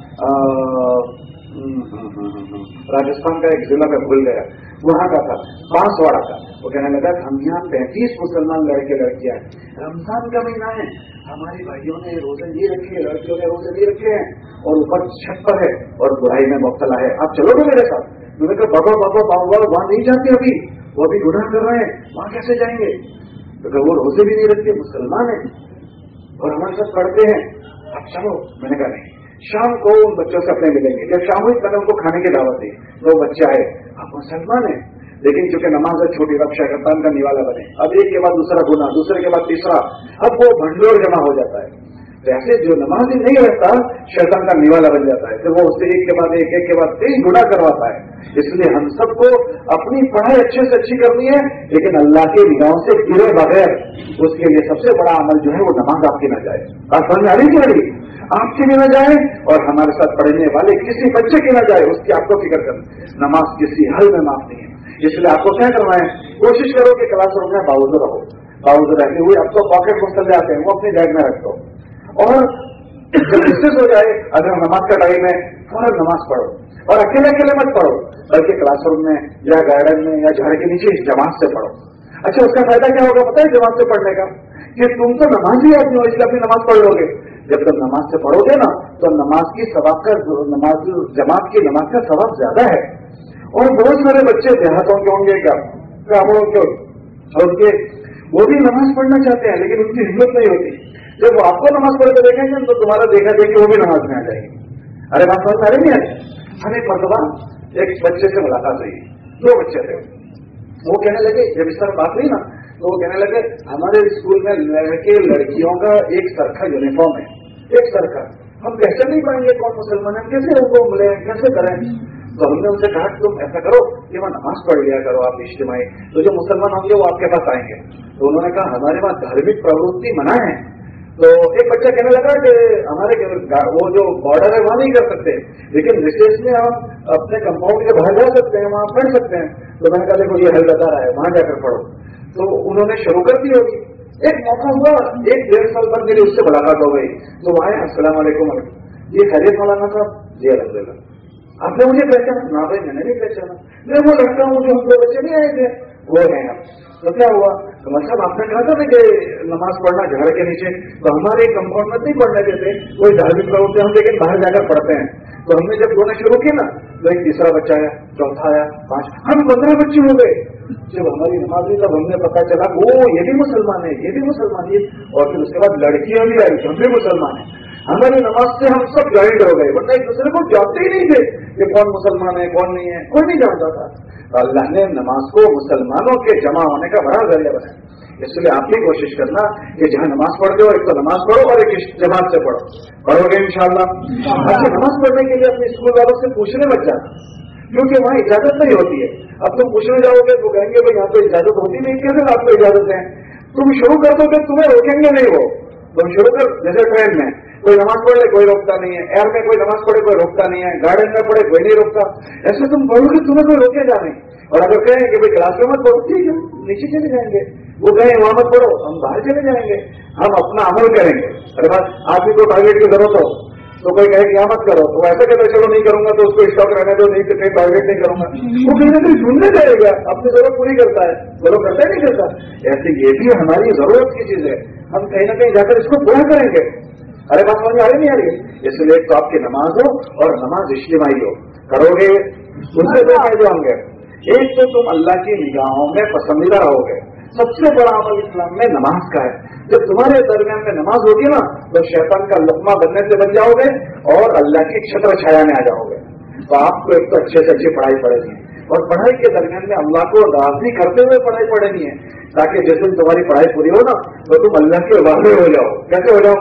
راجستھان کا ایک ضلع میں بھول گیا۔ وہاں کا تھا بانس واڑا کا۔ وہ کہنے لگا، ہم یہاں پینتیس مسلمان لڑکے لڑکیاں ہیں۔ رمضان کا مہینہ ہے۔ ہمارے بھائیوں نے روزے نہیں رکھے، لڑکیوں نے روزے نہیں رکھے ہیں۔ اور اوپر چھت پر ہے اور برائی میں مبتلا ہے۔ آپ چلو گے میرے ساتھ۔ میں نے کہا، بابا بابا بابا وہاں نہیں جاتے ابھی۔ وہ ابھی گناہ کر رہے ہیں۔ وہاں کیسے جائیں گے؟ تو وہ روزے بھی نہیں رکھتے، مسلمان ہیں۔ اور ہمارے ساتھ پڑھتے ہیں۔ اب چلو۔ میں نے کہا، نہیں۔ شام کو ان بچوں سے اپنے ملیں گے۔ جب شام ہوئی، میں نے ان کو کھانے کی دعوت دی۔ وہ بچہ ہے آپ مسلمان ہیں۔ لیکن چونکہ نماز ہے، چھوٹی رب شیطان کا نوالا بنے۔ اب ایک کے بعد دوسرا گنا دوسرے کے بعد تیسرا۔ اب وہ بھنڈور جمع ہو جاتا ہے۔ ایسے جو نماز ہی نہیں رہتا، شیطان کا نوالا بن جاتا ہے۔ پھر وہ اس سے ایک کے بعد ایک ایک کے بعد کئی گنا کرواتا ہے۔ اس لیے ہم سب کو اپنی پڑھائی اچھے سے اچھی کرنی ہے، لیکن اللہ کے نگاہوں سے گرے بغیر اس کے لیے سب سے بڑا عمل جو ہے وہ نماز آپ کی نہ جائے۔ بات سمجھ آ رہی رہی آپ کی بھی نہ جائے اور ہمارے ساتھ پڑھنے والے کسی بچے کی نہ جائے، اس کی آپ کو فکر کر نماز کسی حل میں معاف نہیں ہے۔ اس لیے آپ کو کیا کرنا ہے؟ کوشش کرو کہ کلاس روم میں باوجود رہو۔ باوجود رہتے ہوئے اب تو پاکٹ مسل جاتے ہیں، وہ اپنی بیگ میں رکھ دو اور جب ڈسکس ہو جائے، اگر نماز کا ٹائم ہے اور نماز پڑھو اور اکیلے اکیلے مت پڑھو، بلکہ کلاس روم میں یا گارڈن میں یا جھاڑ کے نیچے جماعت سے پڑھو۔ اچھا اس کا فائدہ کیا ہوگا پتا ہے جماعت سے پڑھنے کا؟ کہ تم تو نماز ہی آدمی ہو، اس لیے اپنی نماز پڑھ لو گے۔ جب تم نماز سے پڑھو گے نا، تو نماز کی ثواب کا نماز جماعت کی نماز کا ثواب زیادہ ہے۔ اور بہت سارے بچے دیہاتوں کے ہوں گے کیا گاؤں کے اور کے وہ بھی نماز پڑھنا چاہتے ہیں، لیکن ان کی ہمت نہیں ہوتی۔ جب وہ آپ کو نماز پڑھ کے دیکھیں گے تو تمہارا دیکھا دیکھ وہ بھی نماز میں آ جائے گی۔ ارے بات بات سارے نہیں آئے ہم ایک مرتبہ ایک بچے سے ملاقات ہوئی۔ دو بچے تھے۔ وہ کہنے لگے، جب اس طرح بات ہوئی نا، تو وہ کہنے لگے، ہمارے اسکول میں لڑکے، لڑکیوں کا ایک سرکھا یونیفارم ہے۔ ایک سرکھا۔ ہم کیسے نہیں پائیں گے، کون مسلمان ہیں کیسے ان کو ملے؟ کیسے کریں؟ تو ہم نے ان سے کہا کہ تم ایسا کرو کہ وہ نماز پڑھ لیا کرو آپ اجتماعی۔ تو جو مسلمان ہوں گے، وہ آپ کے پاس آئیں گے۔ تو انہوں نے کہا، ہمارے پاس دھارمک پروتی منع ہے تو ایک بچہ کہنے لگا کہ ہمارے وہ جو بارڈر ہے وہاں نہیں کر سکتے۔ لیکن ریسرچ میں ہم اپنے کمپاؤنڈ کے باہر جا سکتے ہیں، وہاں پڑھ سکتے ہیں۔ تو میں نے کہا دیکھو، یہ حل بتا رہا ہے، وہاں جا کر پڑھو۔ تو انہوں نے شروع کر دی ہوگی۔ ایک موقع ہوا، ایک ڈیڑھ سال بعد میری اس سے ملاقات ہو گئی۔ تو وہاں السلام علیکم۔ یہ خیریت مولانا صاحب؟ جی الحمد للہ آپ نے مجھے پہچانا؟ نہ بھائی، میں نے نہیں پہچانا۔ میں وہ لڑکا ہوں جو ہم دو بچے نہیں آئے تھے، وہ ہیں۔ تو کیا ہوا؟ تو مطلب آپ نے کہا تھا نا کہ نماز پڑھنا گھر کے نیچے، تو ہمارے کمپاؤنڈ میں نہیں پڑھنے دیتے، کوئی دھارمک پروتے ہم لیکن باہر جا کر پڑھتے ہیں۔ تو ہم نے جب دونوں شروع کی نا، تو ایک تیسرا بچہ آیا، چوتھا آیا، پانچ۔ ہم پندرہ بچے ہو گئے۔ جب ہماری نماز ہوئی، تب ہم نے پتا چلا وہ یہ بھی مسلمان ہے، یہ بھی مسلمان ہے۔ اور پھر اس کے بعد لڑکیاں بھی آئی ہم بھی مسلمان ہیں۔ ہماری نماز سے ہم سب جوائنٹ ہو گئے، ورنہ ایک دوسرے کو جانتے ہی نہیں تھے کہ کون مسلمان ہے، کون نہیں ہے، کوئی نہیں جانتا تھا۔ تو اللہ نے نماز کو مسلمانوں کے جمع ہونے کا بڑا ذریعہ بنایا۔ اس لیے آپ بھی کوشش کرنا کہ جہاں نماز پڑھتے ہو ایک تو نماز پڑھو اور ایک جماعت سے پڑھو۔ پڑھو گے ان شاء اللہ اچھا نماز پڑھنے کے لیے اپنے اسکول والوں سے پوچھنے لگ جانا کیونکہ وہاں اجازت نہیں ہوتی ہے۔ اب تم پوچھنے جاؤ گے تو کہیں گے بھائی یہاں تو اجازت ہوتی نہیں کیسے آپ کو اجازت ہے تم شروع کر دو گے تمہیں روکیں گے نہیں وہ۔ تم شروع کر جیسے ٹرین میں کوئی نماز پڑھ لے کوئی روکتا نہیں ہے ایئر میں کوئی نماز پڑھے کوئی روکتا نہیں ہے گارڈن میں پڑھے کوئی نہیں روکتا۔ ایسے تم پڑھو گے تمہیں کوئی روکے جا نہیں۔ اور اگر کہیں کہ بھائی کلاس میں مت پڑھو، ٹھیک ہے، نیچے چلے جائیں گے۔ وہ کہیں وہاں مت پڑھو، ہم باہر چلے جائیں گے۔ ہم اپنا عمل کریں گے۔ ارے بات آدمی کو ٹارگیٹ کی ضرورت ہو۔ تو کوئی کہے کہ یہاں مت کرو۔ تو ایسا کہتے چلو نہیں کروں گا تو اس کو اسٹاک رہنے دو، نہیں کہیں ٹارگیٹ نہیں کروں گا۔ وہ کہیں نہ کہیں ڈھونڈنے جائے گا۔ اپنی ضرورت پوری کرتا ہے۔ ضرورت کرتا نہیں کرتا۔ ایسے یہ بھی ہماری ضرورت کی چیز ہے۔ ہم کہیں نہ کہیں جا کر اس کو پورا کریں گے۔ ارے بات سمجھ آ رہی نہیں آ رہی؟ اس لیے تو آپ کی نماز ہو اور نماز اجتماعی ہو۔ کرو گے ان سے دو فائدے ہوں گے۔ ایک تو تم اللہ کی نگاہوں میں پسندیدہ رہو گے۔ سب سے بڑا عمل اسلام میں نماز کا ہے۔ جب تمہارے درمیان میں نماز ہوگی نا، تو شیطان کا لقمہ بننے سے بن جاؤ گے اور اللہ کی چھتر چھایا میں آ جاؤ گے۔ تو آپ کو ایک تو اچھے سے اچھی پڑھائی پڑے گی۔ اور پڑھائی کے درمیان میں اللہ کو راضی کرتے ہوئے پڑھائی پڑھنی ہے، تاکہ جس دن تمہاری پڑھائی پوری ہو نا، تو تم اللہ کے واضح ہو جاؤ۔ کیسے ہو جاؤ؟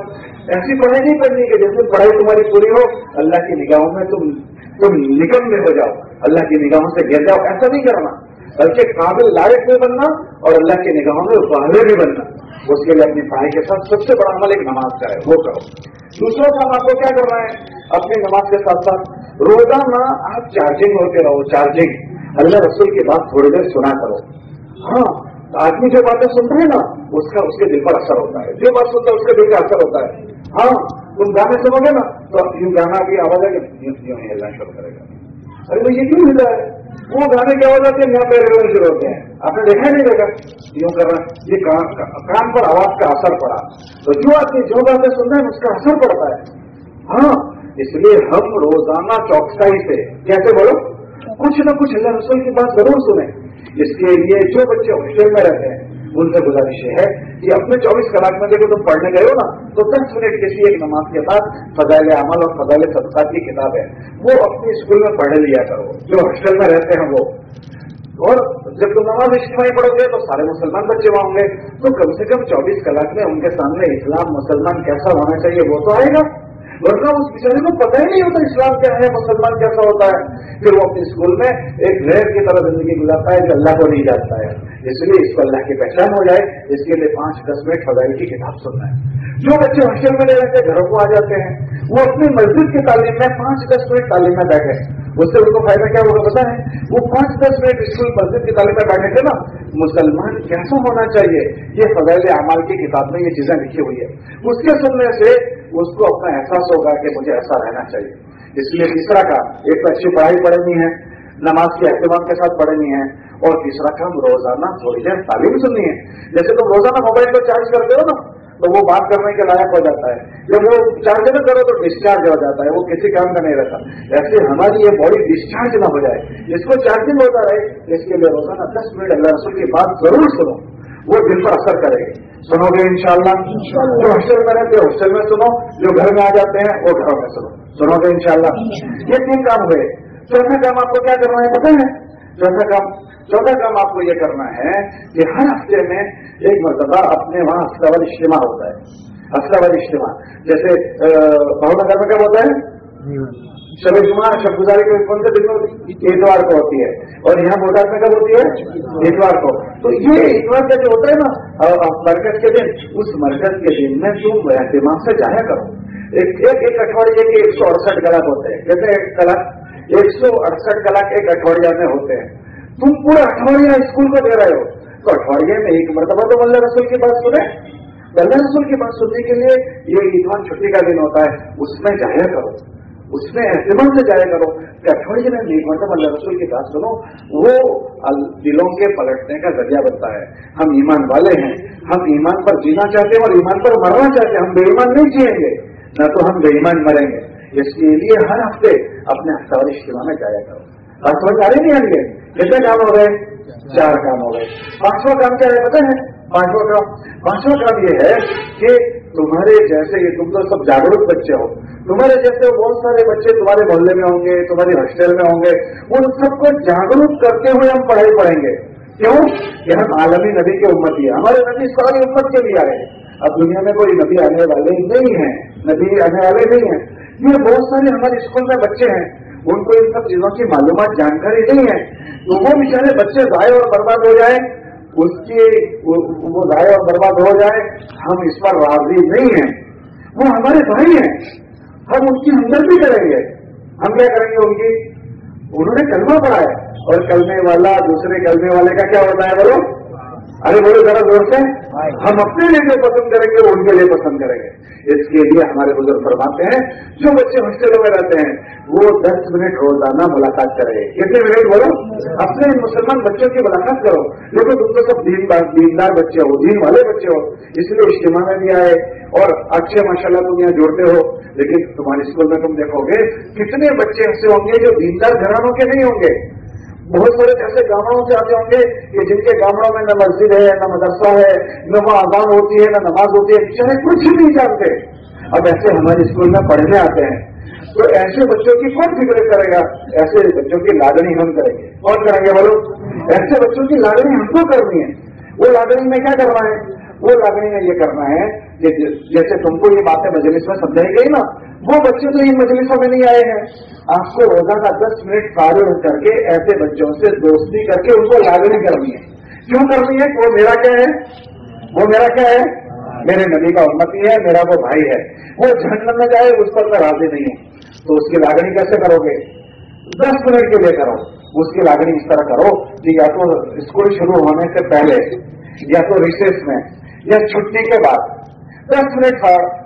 ایسی پڑھائی نہیں کرنی کہ جس دن پڑھائی تمہاری پوری ہو، اللہ کی نگاہوں میں تم تم نکم میں ہو جاؤ۔ اللہ کی نگاہوں سے گر جاؤ، ایسا نہیں کرنا۔ بلکہ قابل لائق میں بننا اور اللہ کی نگاہوں میں واضح بھی بننا۔ اس کے لیے اپنی پڑھائی کے ساتھ سب سے بڑا عمل ایک نماز کا ہے، وہ کرو۔ دوسرا کام آپ کو کیا کرنا ہے؟ اپنی نماز کے ساتھ ساتھ روزانہ آپ چارجنگ ہوتے رہو چارجنگ اللہ رسول کی بات تھوڑی دیر سنا کرو۔ ہاں آدمی جو باتیں سنتا ہے نا، اس کا اس کے دل پر اثر ہوتا ہے۔ جو بات سنتا ہے، اس کے دل کا اثر ہوتا ہے۔ ہاں تم گانے سنو گے نا، تو یوں گانا کی آواز ہے کہ شروع کرے گا۔ ارے، وہ یہ کیوں ملتا ہے؟ وہ گانے کی آواز جاتے ہیں؟ یہاں پہ ریلر شروع ہوتے ہیں۔ آپ نے دیکھا نہیں دیکھا؟ یوں کر رہا یہ کان پر آواز کا اثر پڑا۔ تو جو آدمی جو باتیں سن رہے ہیں اس کا اثر پڑتا ہے۔ ہاں اس لیے ہم روزانہ چوکسائی سے کیسے بولو کچھ نہ کچھ اللہ رسول کی بات ضرور سنیں۔ اس کے لیے جو بچے ہاسٹل میں رہتے ہیں ان سے گزارش یہ ہے کہ اپنے چوبیس کلاک میں دیکھو تم پڑھنے گئے ہو نا، تو دس منٹ کسی ایک نماز کے بعد فضائل عمل اور فضائل صدقات کی کتاب ہے۔ وہ اپنے اسکول میں پڑھ لیا کرو۔ جو ہاسٹل میں رہتے ہیں وہ۔ اور جب تم نماز اجتماعی پڑھو گے تو سارے مسلمان بچے وہاں ہوں گے۔ تو کم سے کم چوبیس کلاک میں ان کے سامنے اسلام مسلمان کیسا ہونا چاہیے وہ تو آئے گا۔ ورنہ اس بیچارے کو پتہ ہی نہیں ہوتا اسلام کیا ہے، مسلمان کیسا ہوتا ہے۔ پھر وہ اپنے اسکول میں ایک غیر کی طرح زندگی گزارتا ہے کہ اللہ کو نہیں جانتا ہے۔ اس لیے اس کو اللہ کی پہچان ہو جائے۔ اس کے لیے پانچ دس منٹ فضائی کی کتاب سننا ہے۔ جو بچے ہاسٹل میں نہیں رہتے گھروں کو آ جاتے ہیں، وہ اپنی مسجد کی تعلیم میں پانچ دس منٹ تعلیم میں بیٹھے اس سے ان کو فائدہ کیا ہوگا پتا ہے؟ وہ پانچ دس منٹ اسکول، مسجد کی تعلیم میں بیٹھے تھے نا۔ مسلمان کیسا ہونا چاہیے؟ یہ فضائل اعمال کی کتاب میں یہ چیزیں لکھی ہوئی ہے اس کے سننے سے اس کو اپنا احساس ہوگا کہ مجھے ایسا رہنا چاہیے۔ اس لیے تیسرا کام ایک تو اچھی پڑھائی پڑھنی ہے، نماز کے اہتمام کے ساتھ پڑھنی ہے، اور تیسرا کام روزانہ تھوڑی دیر تعلیم سننی ہے۔ جیسے تم روزانہ موبائل کو چارج کرتے ہو نا، تو وہ بات کرنے کے لائق ہو جاتا ہے۔ جب وہ چارج نہ کرو تو ڈسچارج ہو جاتا ہے، وہ کسی کام کا نہیں رہتا۔ ایسے ہماری یہ باڈی ڈسچارج نہ ہو جائے۔ جس کو چارجنگ ہوتا رہے، اس کے لیے روزانہ دس منٹ اللہ رسول کی بات ضرور سنو۔ وہ دل پر اثر کرے گی۔ سنو گے انشاءاللہ۔ جو ہاسٹل میں رہتے ہاسٹل میں سنو۔ جو گھر میں آ جاتے ہیں وہ گھروں میں سنو۔ سنو گے انشاءاللہ۔ یہ تین کام ہوئے۔ چوتھا کام آپ کو کیا کرنا ہے پتہ ہے؟ چوتھا کام چوتھا کام آپ کو یہ کرنا ہے کہ ہر ہفتے میں ایک مرتبہ اپنے وہاں ہفتہ اجتماع ہوتا ہے۔ ہفتہ اجتماع جیسے بہت نگر میں کب ہوتا ہے؟ جی، ہاں۔ شب جمعہ، شب گزاری کون سے دن میں اتوار کو ہوتی ہے۔ اور یہاں موٹر میں کب ہوتی ہے؟ اتوار کو۔ تو یہ اتوار کا جو ہوتا ہے نا مرکز کے دن، اس مرکز کے دن میں تم اہتمام سے جایا کرو۔ ایک ایک اٹھوڑیے کے ایک سو اڑسٹھ کلاک ہوتے ہیں۔ کہتے ہیں کلاک، ایک سو اڑسٹھ کلاک ایک اٹھوڑیا میں ہوتے ہیں۔ تم پورا اٹھوڑیا اسکول کو دے رہے ہو۔ تو اٹھوڑیے میں ایک مرتبہ تو اللہ رسول کی بات سنیں۔ اللہ رسول کی بات سننے کے لیے یہ ایمان چھٹی کا دن ہوتا ہے، اس میں جایا کرو۔ اس میں اہتمام سے جایا کرو۔ کہ اٹھوڑیے میں ایک مرتبہ اللہ رسول کی بات سنو، وہ دلوں کے پلٹنے کا ذریعہ بنتا ہے۔ ہم ایمان والے ہیں، ہم ایمان پر جینا چاہتے ہیں اور ایمان پر مرنا چاہتے ہیں۔ ہم بے ایمان نہیں جیئیں گے، نہ تو ہم بے ایمان مریں گے۔ اس کے لیے ہر ہفتے اپنے ہفتہ اجتماع میں جایا کرو۔ بات سمجھ آ رہی نہیں آئیں گے کتنے کام ہو گئے؟ چار کام ہو گئے۔ پانچواں کام کیا ہے پتہ ہے؟ پانچواں کام پانچواں کام یہ ہے کہ تمہارے جیسے یہ تم تو سب جاگروک بچے ہو۔ تمہارے جیسے بہت سارے بچے تمہارے محلے میں ہوں گے تمہاری ہاسٹل میں ہوں گے۔ ان سب کو جاگروک کرتے ہوئے ہم پڑھائی پڑھیں گے۔ کیوں؟ کہ ہم عالمی نبی کے امت ہی ہیں ہمارے نبی ساری امت کے لیے آئے اب دنیا میں کوئی نبی آنے والے نہیں ہیں۔ نبی آنے والے نہیں ہیں۔ یہ بہت سارے ہمارے اسکول میں بچے ہیں۔ ان کو ان سب چیزوں کی معلومات، جانکاری نہیں ہے۔ تو وہ بیچارے بچے ضائع اور برباد ہو جائیں۔ اس کے وہ ضائع اور برباد ہو جائے، ہم اس پر راضی نہیں ہیں۔ وہ ہمارے بھائی ہیں۔ ہم ان کی ہمدردی کریں گے۔ ہم کیا کریں گے ان کی؟ انہوں نے کلمہ پڑھا ہے۔ اور کلمے والا دوسرے کلمے والے کا کیا ہوتا ہے بولو؟ ارے بولے ذرا زور سے۔ ہم اپنے لیے جو پسند کریں گے ان کے لیے پسند کریں گے۔ اس کے لیے ہمارے بزرگ فرماتے ہیں جو بچے ہاسٹلوں میں رہتے ہیں وہ دس منٹ روزانہ ملاقات کرے۔ کتنے منٹ بولو اپنے مسلمان بچوں کی ملاقات کرو۔ لیکن تم تو سب دیندار بچے ہو دین والے بچے ہو اس لیے اجتماع میں بھی آئے۔ اور اچھے ماشاء اللہ تم یہاں جوڑتے ہو۔ لیکن تمہارے اسکول میں تم دیکھو گے کتنے بچے ایسے ہوں گے جو دیندار گھرانوں کے نہیں ہوں گے؟ بہت سارے ایسے گامڑوں سے آتے ہوں گے کہ جن کے گامڑوں میں نہ مسجد ہے، نہ مدرسہ ہے، نہ وہ آزان ہوتی ہے، نہ نماز ہوتی ہے چاہے کچھ نہیں جانتے۔ اب ایسے ہمارے اسکول میں پڑھنے آتے ہیں۔ تو ایسے بچوں کی کون فکر کرے گا؟ ایسے بچوں کی لاگنی ہم کریں گے۔ کون کریں گے بولو؟ ایسے بچوں کی لاگنی ہم کو کرنی ہے۔ وہ لاگنی میں کیا کرنا ہے؟ وہ لاگنی میں یہ کرنا ہے۔ جیسے تم کو یہ باتیں مجلس میں سمجھائی گئی نا، وہ بچے تو ان مجلسوں میں نہیں آئے ہیں۔ آپ کو روزانہ دس منٹ فارغ کر کے ایسے بچوں سے دوستی کر کے ان کو لاگنی کرنی ہے۔ کیوں کرنی ہے؟ وہ میرا کیا ہے؟ وہ میرا کیا ہے؟ میرے نبی کا امتی ہے، میرا وہ بھائی ہے۔ وہ جھنڈ میں جائے، اس پر میں راضی نہیں ہوں۔ تو اس کی لاگنی کیسے کرو گے؟ دس منٹ کے لیے کرو۔ اس کی لاگنی اس طرح کرو کہ یا تو اسکول شروع ہونے سے پہلے یا تو ریسیس میں یا چھٹی کے بعد؟ دس منٹ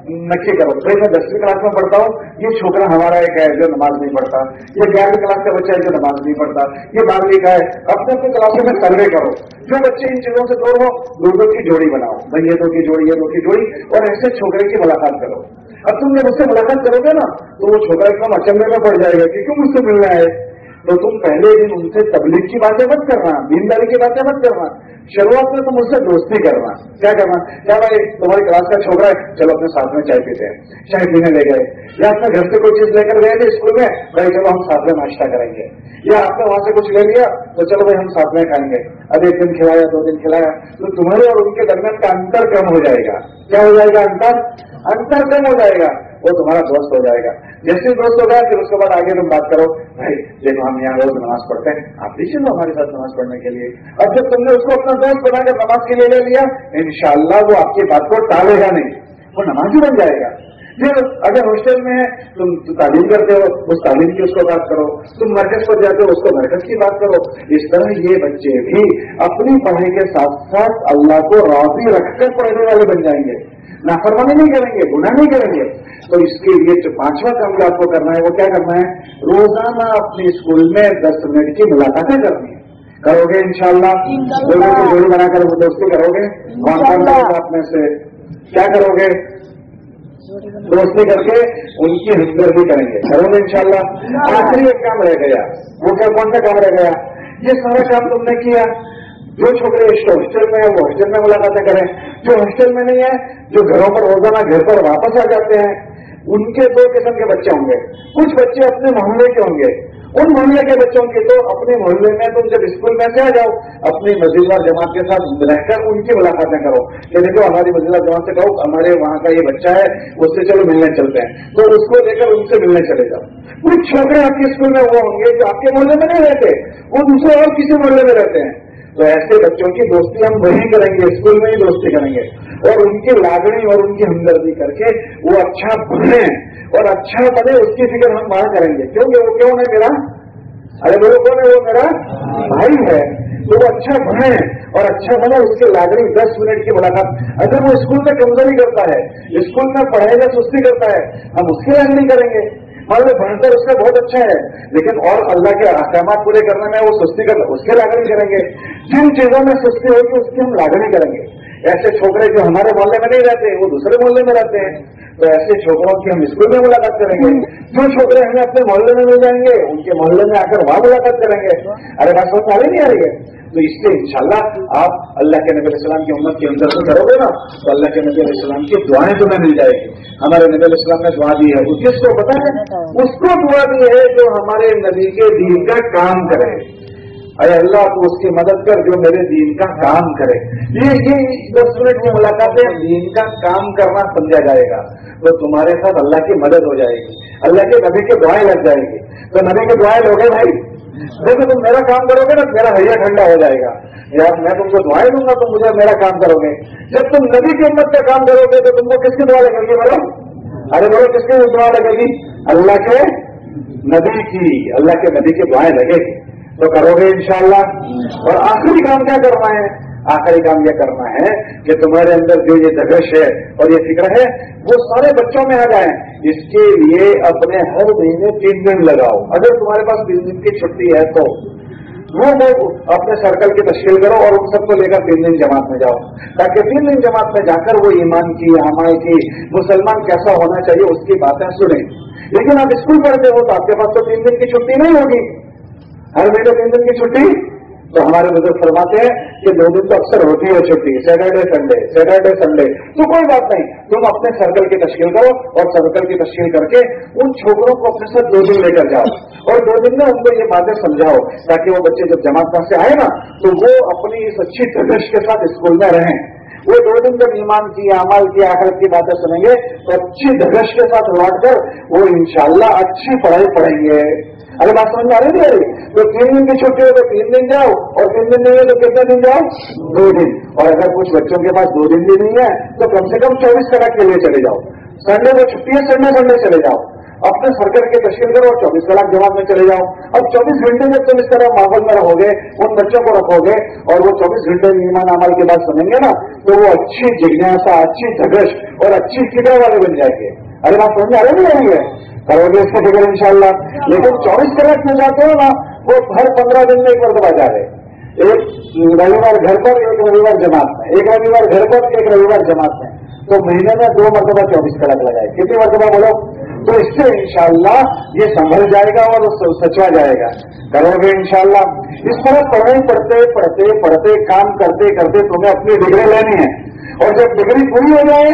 نکے کرو۔ بھائی میں دسویں کلاس میں پڑھتا ہوں، یہ چھوکرا ہمارا ایک ہے جو نماز نہیں پڑھتا۔ یہ گیارہویں کلاس کا بچہ ہے جو نماز نہیں پڑھتا۔ یہ بارہویں کا ہے۔ اپنے اپنے کلاسوں میں سروے کرو۔ جو بچے ان چیزوں سے دور ہو دو دو کی جوڑی بناؤ بھائی یہ دو کی جوڑی یہ دو کی جوڑی، اور ایسے چھوکرے کی ملاقات کرو۔ اب تم جب اس سے ملاقات کرو گے نا، تو وہ چھوکرا ایک دم اچمبے میں پڑ جائے گا کہ کیوں مجھ سے ملنا ہے تو تم پہلے دن ان سے تبلیغ کی باتیں مت کرنا، دینداری کی باتیں مت کرنا، شروعات میں تم اس سے دوستی کرنا۔ کیا کرنا؟ کیا بھائی، تمہاری کلاس کا چھوڑا ہے، چلو اپنے ساتھ میں چائے پیتے ہیں۔ چائے پینے لے گئے۔ یا اپنے گھر سے کوئی چیز لے کر گئے تھے اسکول میں، بھائی چلو ہم ساتھ میں ناشتہ کریں گے۔ یا آپ نے وہاں سے کچھ لے لیا، تو چلو بھائی ہم ساتھ میں کھائیں گے۔ اب ایک دن کھلایا، دو دن کھلایا، تو تمہارے اور ان کے درمیان کا انتر کم ہو جائے گا۔ کیا ہو جائے گا؟ انتر؟ انتر کم ہو جائے گا۔ وہ تمہارا دوست ہو جائے گا۔ جیسے دوست ہوگا پھر اس کے بعد آگے تم بات کرو۔ بھائی دیکھو ہم یہاں روز نماز پڑھتے ہیں۔ آپ بھی چلو ہمارے ساتھ نماز پڑھنے کے لیے۔ اب جب تم نے اس کو اپنا دوست بنا کر نماز کے لیے لے لیا، انشاءاللہ وہ آپ کی بات کو ٹالے گا نہیں۔ وہ نماز ہی بن جائے گا۔ پھر اگر ہاسٹل میں تم تعلیم کرتے ہو اس تعلیم کی اس کو بات کرو تم مرکز پر جاتے ہو اس کو مرکز کی بات کرو۔ اس طرح یہ بچے بھی اپنی پڑھائی کے ساتھ ساتھ اللہ کو راضی رکھ کر پڑھنے والے بن جائیں گے۔ نافرمانی نہیں کریں گے گناہ نہیں کریں گے۔ تو اس کے لیے جو پانچواں کام جو آپ کو کرنا ہے وہ کیا کرنا ہے؟ روزانہ اپنے اسکول میں دس منٹ کی ملاقاتیں کرنی ہے۔ کرو گے انشاءاللہ۔ شاء اللہ جوڑی بنا کر وہ دوستی کرو گے۔ کون کون آپ میں سے؟ کیا کرو گے؟ دوستی کر کے ان کی ہمدردی کریں گے۔ کرو گے انشاءاللہ آخری ایک کام رہ گیا۔ وہ کیا کون سا کام رہ گیا؟ یہ سارا کام تم نے کیا۔ جو چھوٹے ہاسٹل میں ہیں، وہ ہاسٹل میں ملاقاتیں کریں۔ جو ہاسٹل میں نہیں ہے، جو گھروں پر روزانہ گھر پر واپس آ جاتے ہیں، ان کے دو قسم کے بچے ہوں گے۔ کچھ بچے اپنے محلے کے ہوں گے۔ ان محلے کے بچوں کے تو اپنے محلے میں تم جب اسکول میں سے آ جاؤ، اپنی مزیدار جماعت کے ساتھ رہ کر ان کی ملاقاتیں کرو۔ یعنی کہ دیکھو ہماری مزیدار جماعت سے کہو، ہمارے وہاں کا یہ بچہ ہے، اس سے چلو ملنے چلتے ہیں۔ تو اس کو لے کر ان سے ملنے چلے جاؤ۔ کچھ چھوکرے آپ کے اسکول میں وہ ہوں گے جو آپ کے محلے میں نہیں رہتے، وہ دوسرے اور کسی محلے میں رہتے ہیں۔ تو ایسے بچوں کی دوستی ہم وہی کریں گے، اسکول میں ہی دوستی کریں گے۔ اور ان کی لاگنی اور ان کی ہمدردی کر کے وہ اچھا بنے اور اچھا بنے اس کی فکر ہم وہاں کریں گے۔ کیونکہ وہ کیوں ہے میرا؟ ارے میرے کون ہے وہ میرا؟ بھائی ہے۔ تو وہ اچھا بنے اور اچھا بنے اس کی لاگنی۔ دس منٹ کی ملاقات۔ اگر وہ اسکول میں کمزوری کرتا ہے، اسکول میں پڑھائی میں سستی کرتا ہے، ہم اس کی لاگنی کریں گے۔ مان بنکر اس کے بہت اچھے ہیں، لیکن اور اللہ کے احکامات پورے کرنے میں وہ سستی کر اس کے لاگنی کریں گے۔ جن چیزوں میں سستی ہوگی، اس کی ہم لاگنی کریں گے۔ ایسے چھوکرے جو ہمارے محلے میں نہیں رہتے، وہ دوسرے محلے میں رہتے ہیں۔ تو ایسے چھوکروں کی ہم اسکول میں ملاقات کریں گے؟ جو چھوکرے ہمیں اپنے محلے میں مل جائیں گے، ان کے محلے میں آ کر وہاں ملاقات کریں گے۔ ارے بات سمجھ آ رہی نہیں آ رہی ہے؟ تو اس سے انشاءاللہ آپ اللہ کے نبی علیہ السلام کی امت کے اندر سے کرو گے نا، تو اللہ کے نبی علیہ السلام کی دعائیں تمہیں مل جائے گی۔ ہمارے نبی علیہ السلام نے دعا دی ہے۔ کس کو پتا ہے؟ اس کو دعا دی ہے جو ہمارے نبی کے دین کا کام کرے۔ ارے اللہ تو اس کی مدد کر جو میرے دین کا کام کرے۔ یہ دس منٹ کی ملاقات ہے، دین کا کام کرنا سمجھا جائے گا۔ تو تمہارے ساتھ اللہ کی مدد ہو جائے گی۔ اللہ کے نبی کی دعائیں لگ جائیں گی۔ تو نبی کی دعائیں لوگے بھائی، دیکھو تم میرا کام کرو گے نا، میرا بھیا ٹھنڈا ہو جائے گا۔ یار، میں تم کو دعائیں دوں گا، تم مجھے میرا کام کرو گے۔ جب تم نبی کی امت کا کام کرو گے تو تم کو کس کی دعا لگے گی بولو ارے بولو کس کی دعا لگے گی؟ اللہ کے نبی کی، اللہ کے نبی کی دعائیں لگے گی۔ تو کرو گے انشاءاللہ۔ اور آخری کام کیا کرنا ہے؟ آخری کام یہ کرنا ہے کہ تمہارے اندر جو یہ دگش ہے اور یہ فکر ہے، وہ سارے بچوں میں آ جائیں۔ اس کے لیے اپنے ہر مہینے تین دن لگاؤ۔ اگر تمہارے پاس تین دن کی چھٹی ہے تو۔ وہ لوگ اپنے سرکل کی تشکیل کرو اور ان سب کو لے کر تین دن جماعت میں جاؤ۔ تاکہ تین دن جماعت میں جا کر وہ ایمان کی ہمارے کی، مسلمان کیسا ہونا چاہیے، اس کی باتیں سنیں۔ لیکن آپ اسکول پڑھتے ہو تو آپ کے پاس تو تین دن کی چھٹی نہیں ہوگی۔ ہر مہینے تین دن کی چھٹی؟ تو ہمارے بزرگ فرماتے ہیں کہ دو دن تو اکثر ہوتی ہے چھٹی سیٹرڈے سنڈے سیٹرڈے سنڈے تو کوئی بات نہیں، تم اپنے سرکل کی تشکیل کرو اور سرکل کی تشکیل کر کے ان چھوکروں کو اپنے ساتھ دو دن لے کر جاؤ۔ اور دو دن میں ان کو یہ باتیں سمجھاؤ تاکہ وہ بچے جب جماعت پاس سے آئے نا، تو وہ اپنی اس اچھی تجرش کے ساتھ اسکول میں رہیں۔ وہ دو دن جب ایمان کی، عمل کی، آخرت کی باتیں سنیں گے، تو اچھی دھگش کے ساتھ لوٹ کر وہ انشاءاللہ اچھی پڑھائی پڑھیں گے۔ ارے بات سمجھ آ رہی ہے تو تین دن کی چھٹی ہو تو تین دن جاؤ اور تین دن نہیں ہے تو کتنے دن جاؤ دو دن اور اگر کچھ بچوں کے پاس دو دن بھی نہیں ہے تو کم سے کم چوبیس کلاک کے لیے چلے جاؤ سنڈے کو چھٹی ہے سنڈے سنڈے چلے جاؤ اپنے سرکل کی تشکیل کرو اور چوبیس کلاک جماعت میں چلے جاؤ اب چوبیس گھنٹے جب تم اس طرح ماحول میں رہو گے ان بچوں کو رکھو گے اور وہ چوبیس گھنٹے ایمان عمل کے بعد سنیں گے نا تو وہ اچھی جگناسا اچھی جگش اور اچھی فکر والے بن جائیں گے ارے بات سمجھ آ رہے نہیں کرو گے اس کا فکر ان شاء اللہ لیکن چوبیس کلاک میں جاتے ہو نا، وہ ہر پندرہ دن میں ایک مرتبہ جا رہے ایک رویوار گھر پر، ایک رویوار جماعت میں۔ ایک رویوار گھر پر، ایک رویوار جماعت میں۔ تو مہینے میں دو مرتبہ چوبیس کلاک لگائے۔ کتنی مرتبہ بولو؟ تو اس سے انشاءاللہ یہ سنبھل جائے گا اور سچوا جائے گا۔ کرو گے انشاءاللہ۔ اس طرح پڑھے، پڑھتے پڑھتے پڑھتے، کام کرتے کرتے تمہیں اپنی ڈگری لینی ہے۔ اور جب ڈگری پوری ہو جائے،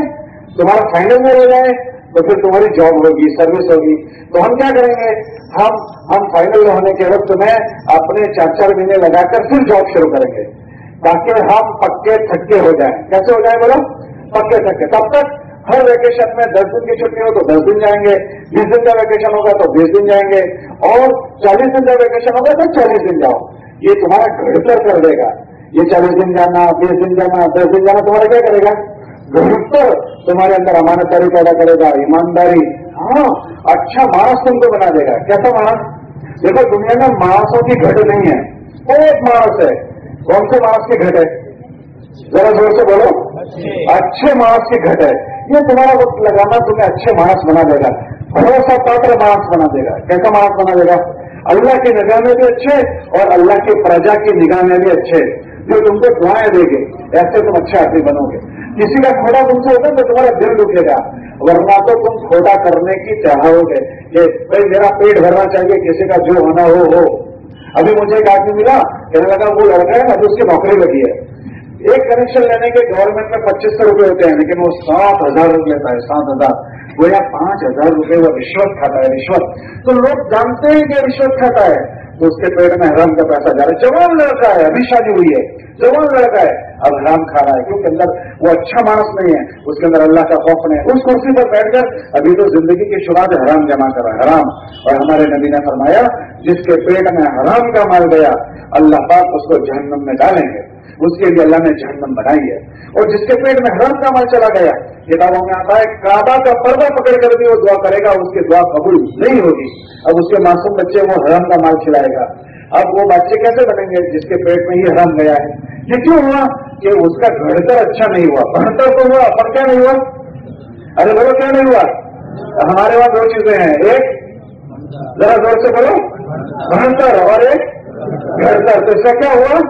تمہارا فائنل میں ہو جائے تو پھر تمہاری جاب ہوگی سروس ہوگی. تو ہم کیا کریں گے؟ ہم ہم فائنل ہونے کے وقت میں اپنے چار چار مہینے لگا کر پھر جاب شروع کریں گے. تاکہ ہم پکے تھکے ہو جائیں. کیسے ہو جائیں بولو؟ پکے تھکے. تب تک ہر ویکیشن میں دس دن کی چھٹی ہو تو دس دن جائیں گے. بیس دن کا ویکیشن ہوگا تو بیس دن جائیں گے. اور چالیس دن کا ویکیشن ہوگا تو چالیس دن جاؤ. یہ تمہارا گھڑتر کر دے گا. یہ چالیس دن جانا، بیس دن جانا، دس دن جانا تمہارا کیا کرے گا؟ گھر تمہارے اندر امانتداری پیدا کرے گا، ایمانداری۔ ہاں اچھا مانس تم کو بنا دے گا۔ کیسا مانس دیکھو، دنیا میں مانسوں کی گھٹ نہیں ہے۔ ایک مانس ہے۔ کون سے مانس کی گھٹ ہے؟ ذرا زور سے بولو۔ اچھے مانس کی گھٹ ہے۔ یہ تمہارا وقت لگانا تمہیں اچھے مانس بنا دے گا۔ بھروسہ پاتر مانس بنا دے گا۔ کیسا مانس بنا دے گا؟ اللہ کی نگاہ میں بھی اچھے اور اللہ کی پرجا کی نگاہ میں بھی اچھے۔ جو تم کو دعائیں دے گے، ایسے تم اچھے آدمی بنو گے۔ کسی کا کھوڑا تم سے ہوتا تو تمہارا دل دکھے گا۔ ورنہ تو تم کھوڑا کرنے کی چاہو گے کہ بھائی میرا پیٹ بھرنا چاہیے، کسی کا جو ہونا ہو ہو۔ ابھی مجھے ایک آدمی ملا، کہنے لگا وہ لڑکا ہے ابھی اس کی نوکری لگی ہے۔ ایک کنیکشن لینے کے گورنمنٹ میں پچیس سو روپے ہوتے ہیں، لیکن وہ سات ہزار روپے لیتا ہے، سات ہزار۔ وہ یا پانچ ہزار روپے وہ رشوت کھاتا ہے، رشوت۔ تو لوگ جانتے ہیں کہ رشوت کھاتا ہے، تو اس کے پیٹ میں حرام کا پیسہ جا رہا ہے۔ جوان لڑکا ہے، ابھی شادی ہوئی ہے۔ جوان لڑکا ہے۔ اب حرام کھا رہا ہے، کیونکہ اندر وہ اچھا مانس نہیں ہے۔ اس کے اندر اللہ کا خوف نہیں ہے۔ اس کرسی پر بیٹھ کر ابھی تو زندگی کی شروعات حرام جمع کر رہا ہے، حرام۔ اور ہمارے نبی نے فرمایا، جس کے پیٹ میں حرام کا مال گیا، اللہ پاک اس کو جہنم میں ڈالیں گے۔ اس کے لیے اللہ نے جہنم بنائی ہے۔ اور جس کے پیٹ میں حرام کا مال چلا گیا، کتابوں میں آتا ہے، کعبہ کا پردہ پکڑ کر بھی وہ دعا کرے گا، اس کی دعا قبول نہیں ہوگی۔ اب اس کے معصوم بچے وہ حرام کا مال کھلائے گا۔ اب وہ بچے کیسے بنیں گے جس کے پیٹ میں ہی حرام گیا ہے؟ یہ کیوں ہوا کہ اس کا گھڑ کر اچھا نہیں ہوا؟ بڑھتر تو ہوا، پر کیا نہیں ہوا؟ ارے بولو، کیا نہیں ہوا؟ ہمارے وہاں دو چیزیں ہیں، ایک ذرا زور سے بولو بڑھتر اور ایک گھڑتر۔ تو اس کا کیا ہوا؟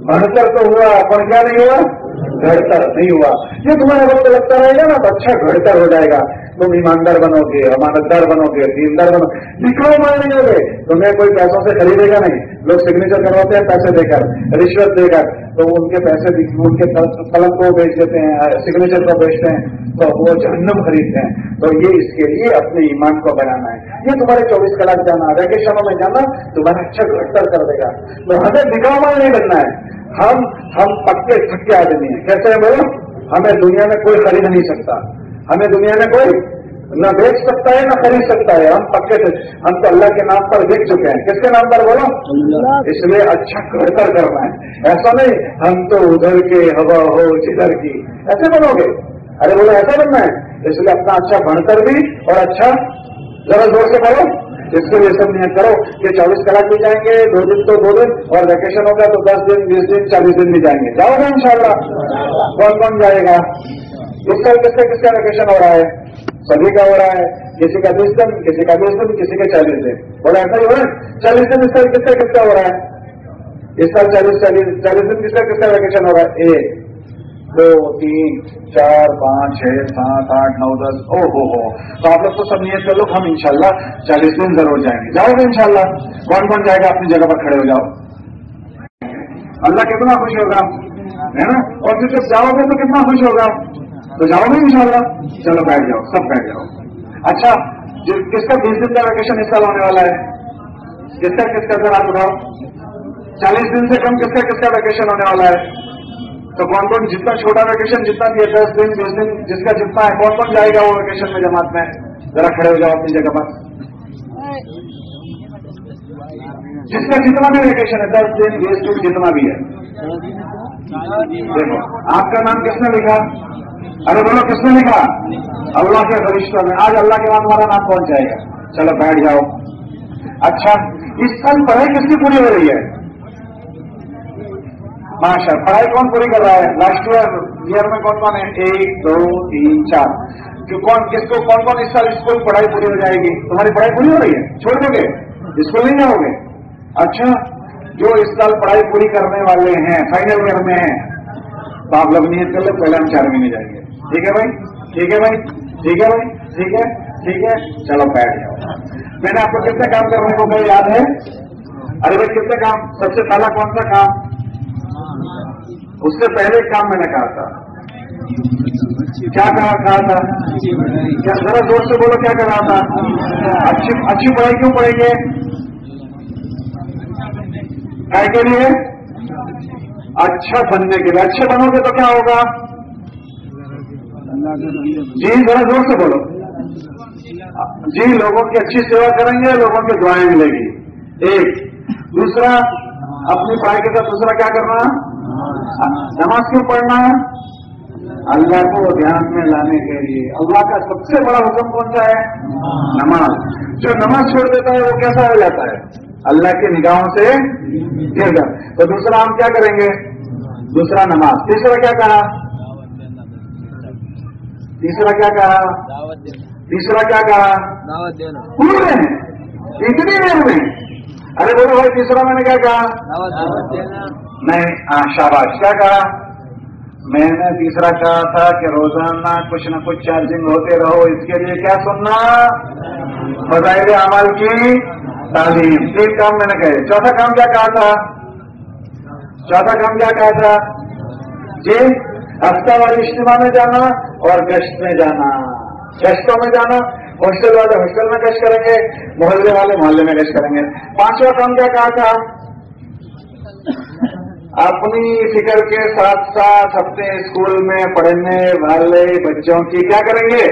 بڑھتر تو ہوا، پر کیا نہیں ہوا؟ گھڑتر نہیں ہوا۔ یہ تمہارا وقت لگتا رہے گا نا تو اچھا گھڑتر ہو جائے گا۔ تم ایماندار بنو گے، امانتدار بنو گے، دیندار بنو لکھو مان نہیں تمہیں کوئی پیسوں سے خریدے گا نہیں۔ لوگ سگنیچر کرواتے ہیں، پیسے دے کر، رشوت دے کر۔ تو ان کے پیسے ان کے قلم کو بیچ دیتے ہیں سگنیچر کو بیچتے ہیں۔ تو وہ جہنم خریدتے ہیں۔ تو یہ اس کے لیے اپنے ایمان کو بنانا ہے۔ یہ تمہارے چوبیس کلاک جانا ویکیشنوں میں جانا، تمہارا اچھا گھٹر کر دے گا۔ تو ہمیں دکھاوا مال نہیں بننا ہے۔ ہم ہم پکے تھکے آدمی ہیں۔ کیسے ہیں بولو، ہمیں دنیا میں کوئی خرید نہیں سکتا۔ ہمیں دنیا میں کوئی نہ بیچ سکتا ہے نہ خرید سکتا ہے۔ ہم پکے تھے۔ ہم تو اللہ کے نام پر دیکھ چکے ہیں۔ کس کے نام پر بولو؟ اس لیے اچھا بہتر کرنا ہے۔ ایسا نہیں ہم تو ادھر کے ہوا ہو جدھر کی۔ ایسے بنو گے۔ ارے بولو ایسا بننا ہے۔ اس لیے اپنا اچھا بڑھتر بھی اور اچھا ذرا زور سے بولو اس کے لیے سب نہیں کرو کہ چوبیس کلاک بھی جائیں گے دو دن تو دو دن اور ویکیشن ہوگا تو دس دن بیس دن چالیس دن بھی جائیں گے۔ جاؤ گے ان شاء اللہ کون کون جائے گا؟ اس سال کس کا کس کا ویکیشن ہو رہا ہے؟ سبھی کا ہو رہا ہے۔ کسی کا بیس دن، کسی کا بیس دن، کسی کا چالیس دن۔ بولا ایسا ہی ہو رہا ہے؟ چالیس دن اس سال کس کا کس کا ہو رہا ہے؟ اس سال چالیس چالیس چالیس دن کس کا کس کا ویکیشن ہو رہا ہے؟ ایک، دو، تین، چار، پانچ، چھ، سات، آٹھ، نو، دس، او ہو ہو۔ تو آپ لوگ تو سب نیت کر لو، ہم انشاءاللہ چالیس دن ضرور جائیں گے۔ جاؤ گے انشاءاللہ۔ کون کون جائے گا؟ اپنی جگہ پر کھڑے ہو جاؤ۔ اللہ کتنا خوش ہوگا، ہے نا؟ اور پھر جب جاؤ گے تو کتنا خوش ہوگا۔ تو جاؤ گے انشاءاللہ۔ چلو بیٹھ جاؤ، سب بیٹھ جاؤ۔ اچھا کس کا بیس دن کا ویکیشن اس سال ہونے والا ہے؟ کس کا کس کا ذرا اٹھاؤ چالیس دن سے کم کس کا کس کا ویکیشن ہونے والا ہے؟ تو کون کون جتنا چھوٹا ویکیشن جتنا بھی ہے، دس دن، بیس دن، جس کا جتنا ہے، کون کون جائے گا وہ ویکیشن میں جماعت میں؟ ذرا کھڑے ہو جاؤ اپنی جگہ پر۔ جس کا جتنا بھی ویکیشن ہے، دس دن، بیس دن، جتنا بھی ہے۔ دیکھو، آپ کا نام کس نے لکھا؟ ارے بولو، کس نے لکھا؟ اللہ کے فرشتوں میں آج اللہ کے بعد ہمارا نام پہنچ جائے گا؟ چلو بیٹھ جاؤ۔ اچھا اس سال پڑھائی کس کی پوری ہو رہی ہے؟ ماشاء پڑھائی کون پوری کر رہا ہے؟ لاسٹ ایئر ایئر میں کون کون ہے؟ ایک، دو، تین، چار۔ کون، کس کو کون کون اس سال اسکول پڑھائی پوری ہو جائے گی؟ تمہاری پڑھائی پوری ہو رہی ہے؟ چھوڑ دو گے۔ اسکول نہیں جاؤ گے۔ اچھا جو اس سال پڑھائی پوری کرنے والے ہیں فائنل ایئر میں ہیں تو آپ لوگ نیت کر لو پہلے ہم چار مہینے جائیں گے۔ ٹھیک ہے بھائی؟ ٹھیک ہے بھائی؟ ٹھیک ہے بھائی؟ ٹھیک ہے؟ ٹھیک ہے؟ چلو بیٹھ جاؤ۔ میں نے آپ کو کتنے کام کرنے کو کہ یاد ہے؟ ارے بھائی کتنے کام؟ سب سے پہلا کون سا کام؟ اس سے پہلے کام میں نے کہا تھا۔ کیا کہا کہا تھا؟ کیا ذرا زور سے بولو کیا کہا تھا؟ اچھی اچھی پڑھائی کیوں پڑھیں گے؟ کے لیے اچھا بننے کے لیے۔ اچھے بنو گے تو کیا ہوگا؟ جی ذرا زور سے بولو۔ جی لوگوں کی اچھی سیوا کریں گے، لوگوں کی دعائیں ملے گی۔ ایک، دوسرا، اپنی پڑھائی کے ساتھ دوسرا کیا کرنا؟ نماز کیوں پڑھنا؟ اللہ کو دھیان میں لانے کے لیے۔ اللہ کا سب سے بڑا حکم کون سا ہے؟ نماز۔ جو نماز چھوڑ دیتا ہے، وہ کیسا ہو جاتا ہے؟ اللہ کی نگاہوں سے گر جاتا ہے تو دوسرا ہم کیا کریں گے؟ دوسرا نماز۔ تیسرا کیا کہا؟ تیسرا کیا کہا؟ تیسرا کیا کہا؟ دعوت رہے۔ ہیں اتنی دیر میں۔ ارے بولو بھائی، تیسرا میں نے کیا کہا؟ دعوت دینا نہیں شاباش، کیا کہا؟ میں نے تیسرا کہا تھا کہ روزانہ کچھ نہ کچھ چارجنگ ہوتے رہو، اس کے لیے کیا سننا؟ فضائل عمل کی۔ تعلیم تین کام میں نے کہے، چوتھا کام کیا کہا تھا؟ چوتھا کام کیا کہا تھا؟ جی ہفتہ والی اجتماع میں جانا اور گشت میں جانا۔ گشتوں میں جانا، ہاسٹل والے ہاسٹل میں گشت کریں گے، محلے والے محلے میں گشت کریں گے۔ پانچواں کام کیا کہا تھا؟ اپنی فکر کے ساتھ ساتھ اپنے اسکول میں پڑھنے والے بچوں کی کیا کریں گے؟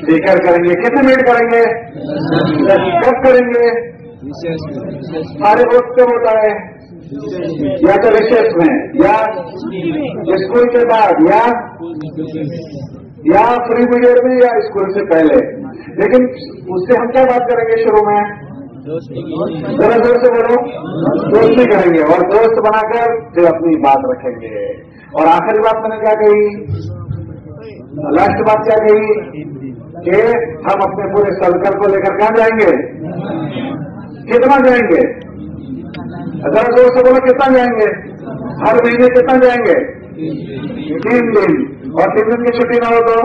فکر کریں گے کتنے منٹ کریں گے؟ کب کریں گے۔ سارے وقت کب ہوتا ہے۔ یا تو ریسرچ میں، یا اسکول کے بعد، یا یا فری پیریڈ میں، یا اسکول سے پہلے۔ لیکن اس سے ہم کیا بات کریں گے شروع میں؟ ذرا زور سے بولو دوستی کریں گے اور دوست بنا کر پھر اپنی بات رکھیں گے۔ اور آخری بات میں نے کیا کہی؟ لاسٹ بات کیا کہی؟ کہ ہم اپنے پورے سرکل کو لے کر کہاں جائیں گے؟ کتنا جائیں گے؟ ذرا زور سے بولو کتنا جائیں گے؟ ہر مہینے کتنا جائیں گے؟ تین دن۔ اور تین دن کی چھٹی نہ ہو تو؟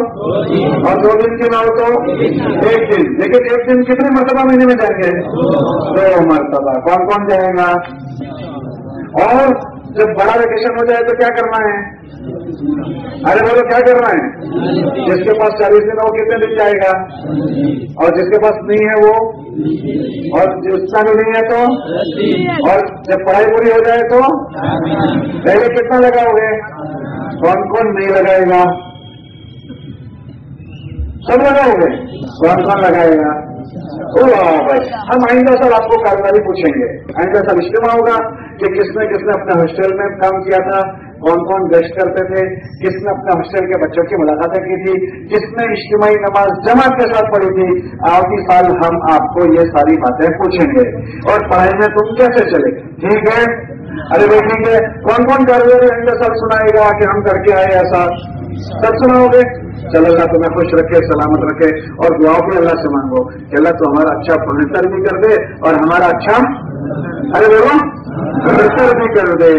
اور دو دن کی نہ ہو تو؟ ایک دن۔ لیکن ایک دن کتنے مرتبہ مہینے میں جائیں گے؟ دو مرتبہ۔ کون کون جائے گا؟ اور جب بڑا ویکیشن ہو جائے تو کیا کرنا ہے؟ ارے بولو، کیا کرنا ہے جس کے پاس چالیس دن ہو کتنے دن جائے گا؟ اور جس کے پاس نہیں ہے، وہ؟ اور جس کا بھی نہیں ہے تو؟ اور جب پڑھائی پوری ہو جائے تو؟ پہلے کتنا لگاؤ گے؟ کون کون نہیں لگائے گا؟ سب لگاؤ گے؟ کون کون لگائے گا؟ بھائی، ہم آئندہ سال آپ کو کاروباری پوچھیں گے۔ آئندہ سال اجتماع ہوگا کہ کس نے کس نے اپنے ہاسٹل میں کام کیا تھا کون کون گشت کرتے تھے، کس نے اپنے ہاسٹل کے بچوں کی ملاقاتیں کی تھی، کس نے اجتماعی نماز جماعت کے ساتھ پڑھی تھی، آخری سال ہم آپ کو یہ ساری باتیں پوچھیں گے۔ اور پڑھائی میں تم کیسے چلے؟ ٹھیک ہے؟ ارے بھائی ٹھیک ہے۔ کون کون کاروباری آئندہ سال سنائے گا کہ ہم کر کے آئے ایسا سب سناؤ گے؟ چل اللہ تمہیں خوش رکھے، سلامت رکھے اور دعاؤں بھی اللہ سے مانگو کہ اللہ تو ہمارا اچھا فنیچر بھی کر دے اور ہمارا اچھا ارے دیکھو فنیچر بھی کر دے۔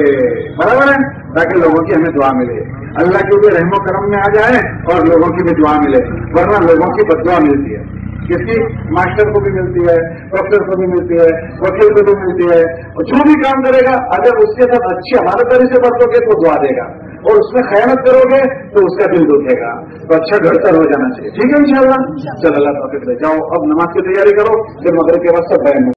برابر ہے؟ تاکہ لوگوں کی ہمیں دعا ملے۔ اللہ کے بھی رحم و کرم میں آ جائے اور لوگوں کی بھی دعا ملے، ورنہ لوگوں کی بد دعا ملتی ہے۔ کس کی؟ ماسٹر کو بھی ملتی ہے، ڈاکٹر کو بھی ملتی ہے، وکیل کو بھی ملتی ہے۔ اور جو بھی کام کرے گا، اگر اس کے ساتھ اچھی ہمارے طریقے سے برتو گے تو دعا دے گا۔ اور اس میں خیانت کرو گے تو اس کا دل دکھے گا۔ تو اچھا گھر ہو جانا چاہیے۔ ٹھیک ہے انشاءاللہ؟ چل اللہ تعالیٰ جاؤ۔ اب نماز کی تیاری کرو، پھر مغرب کے بعد سب بیان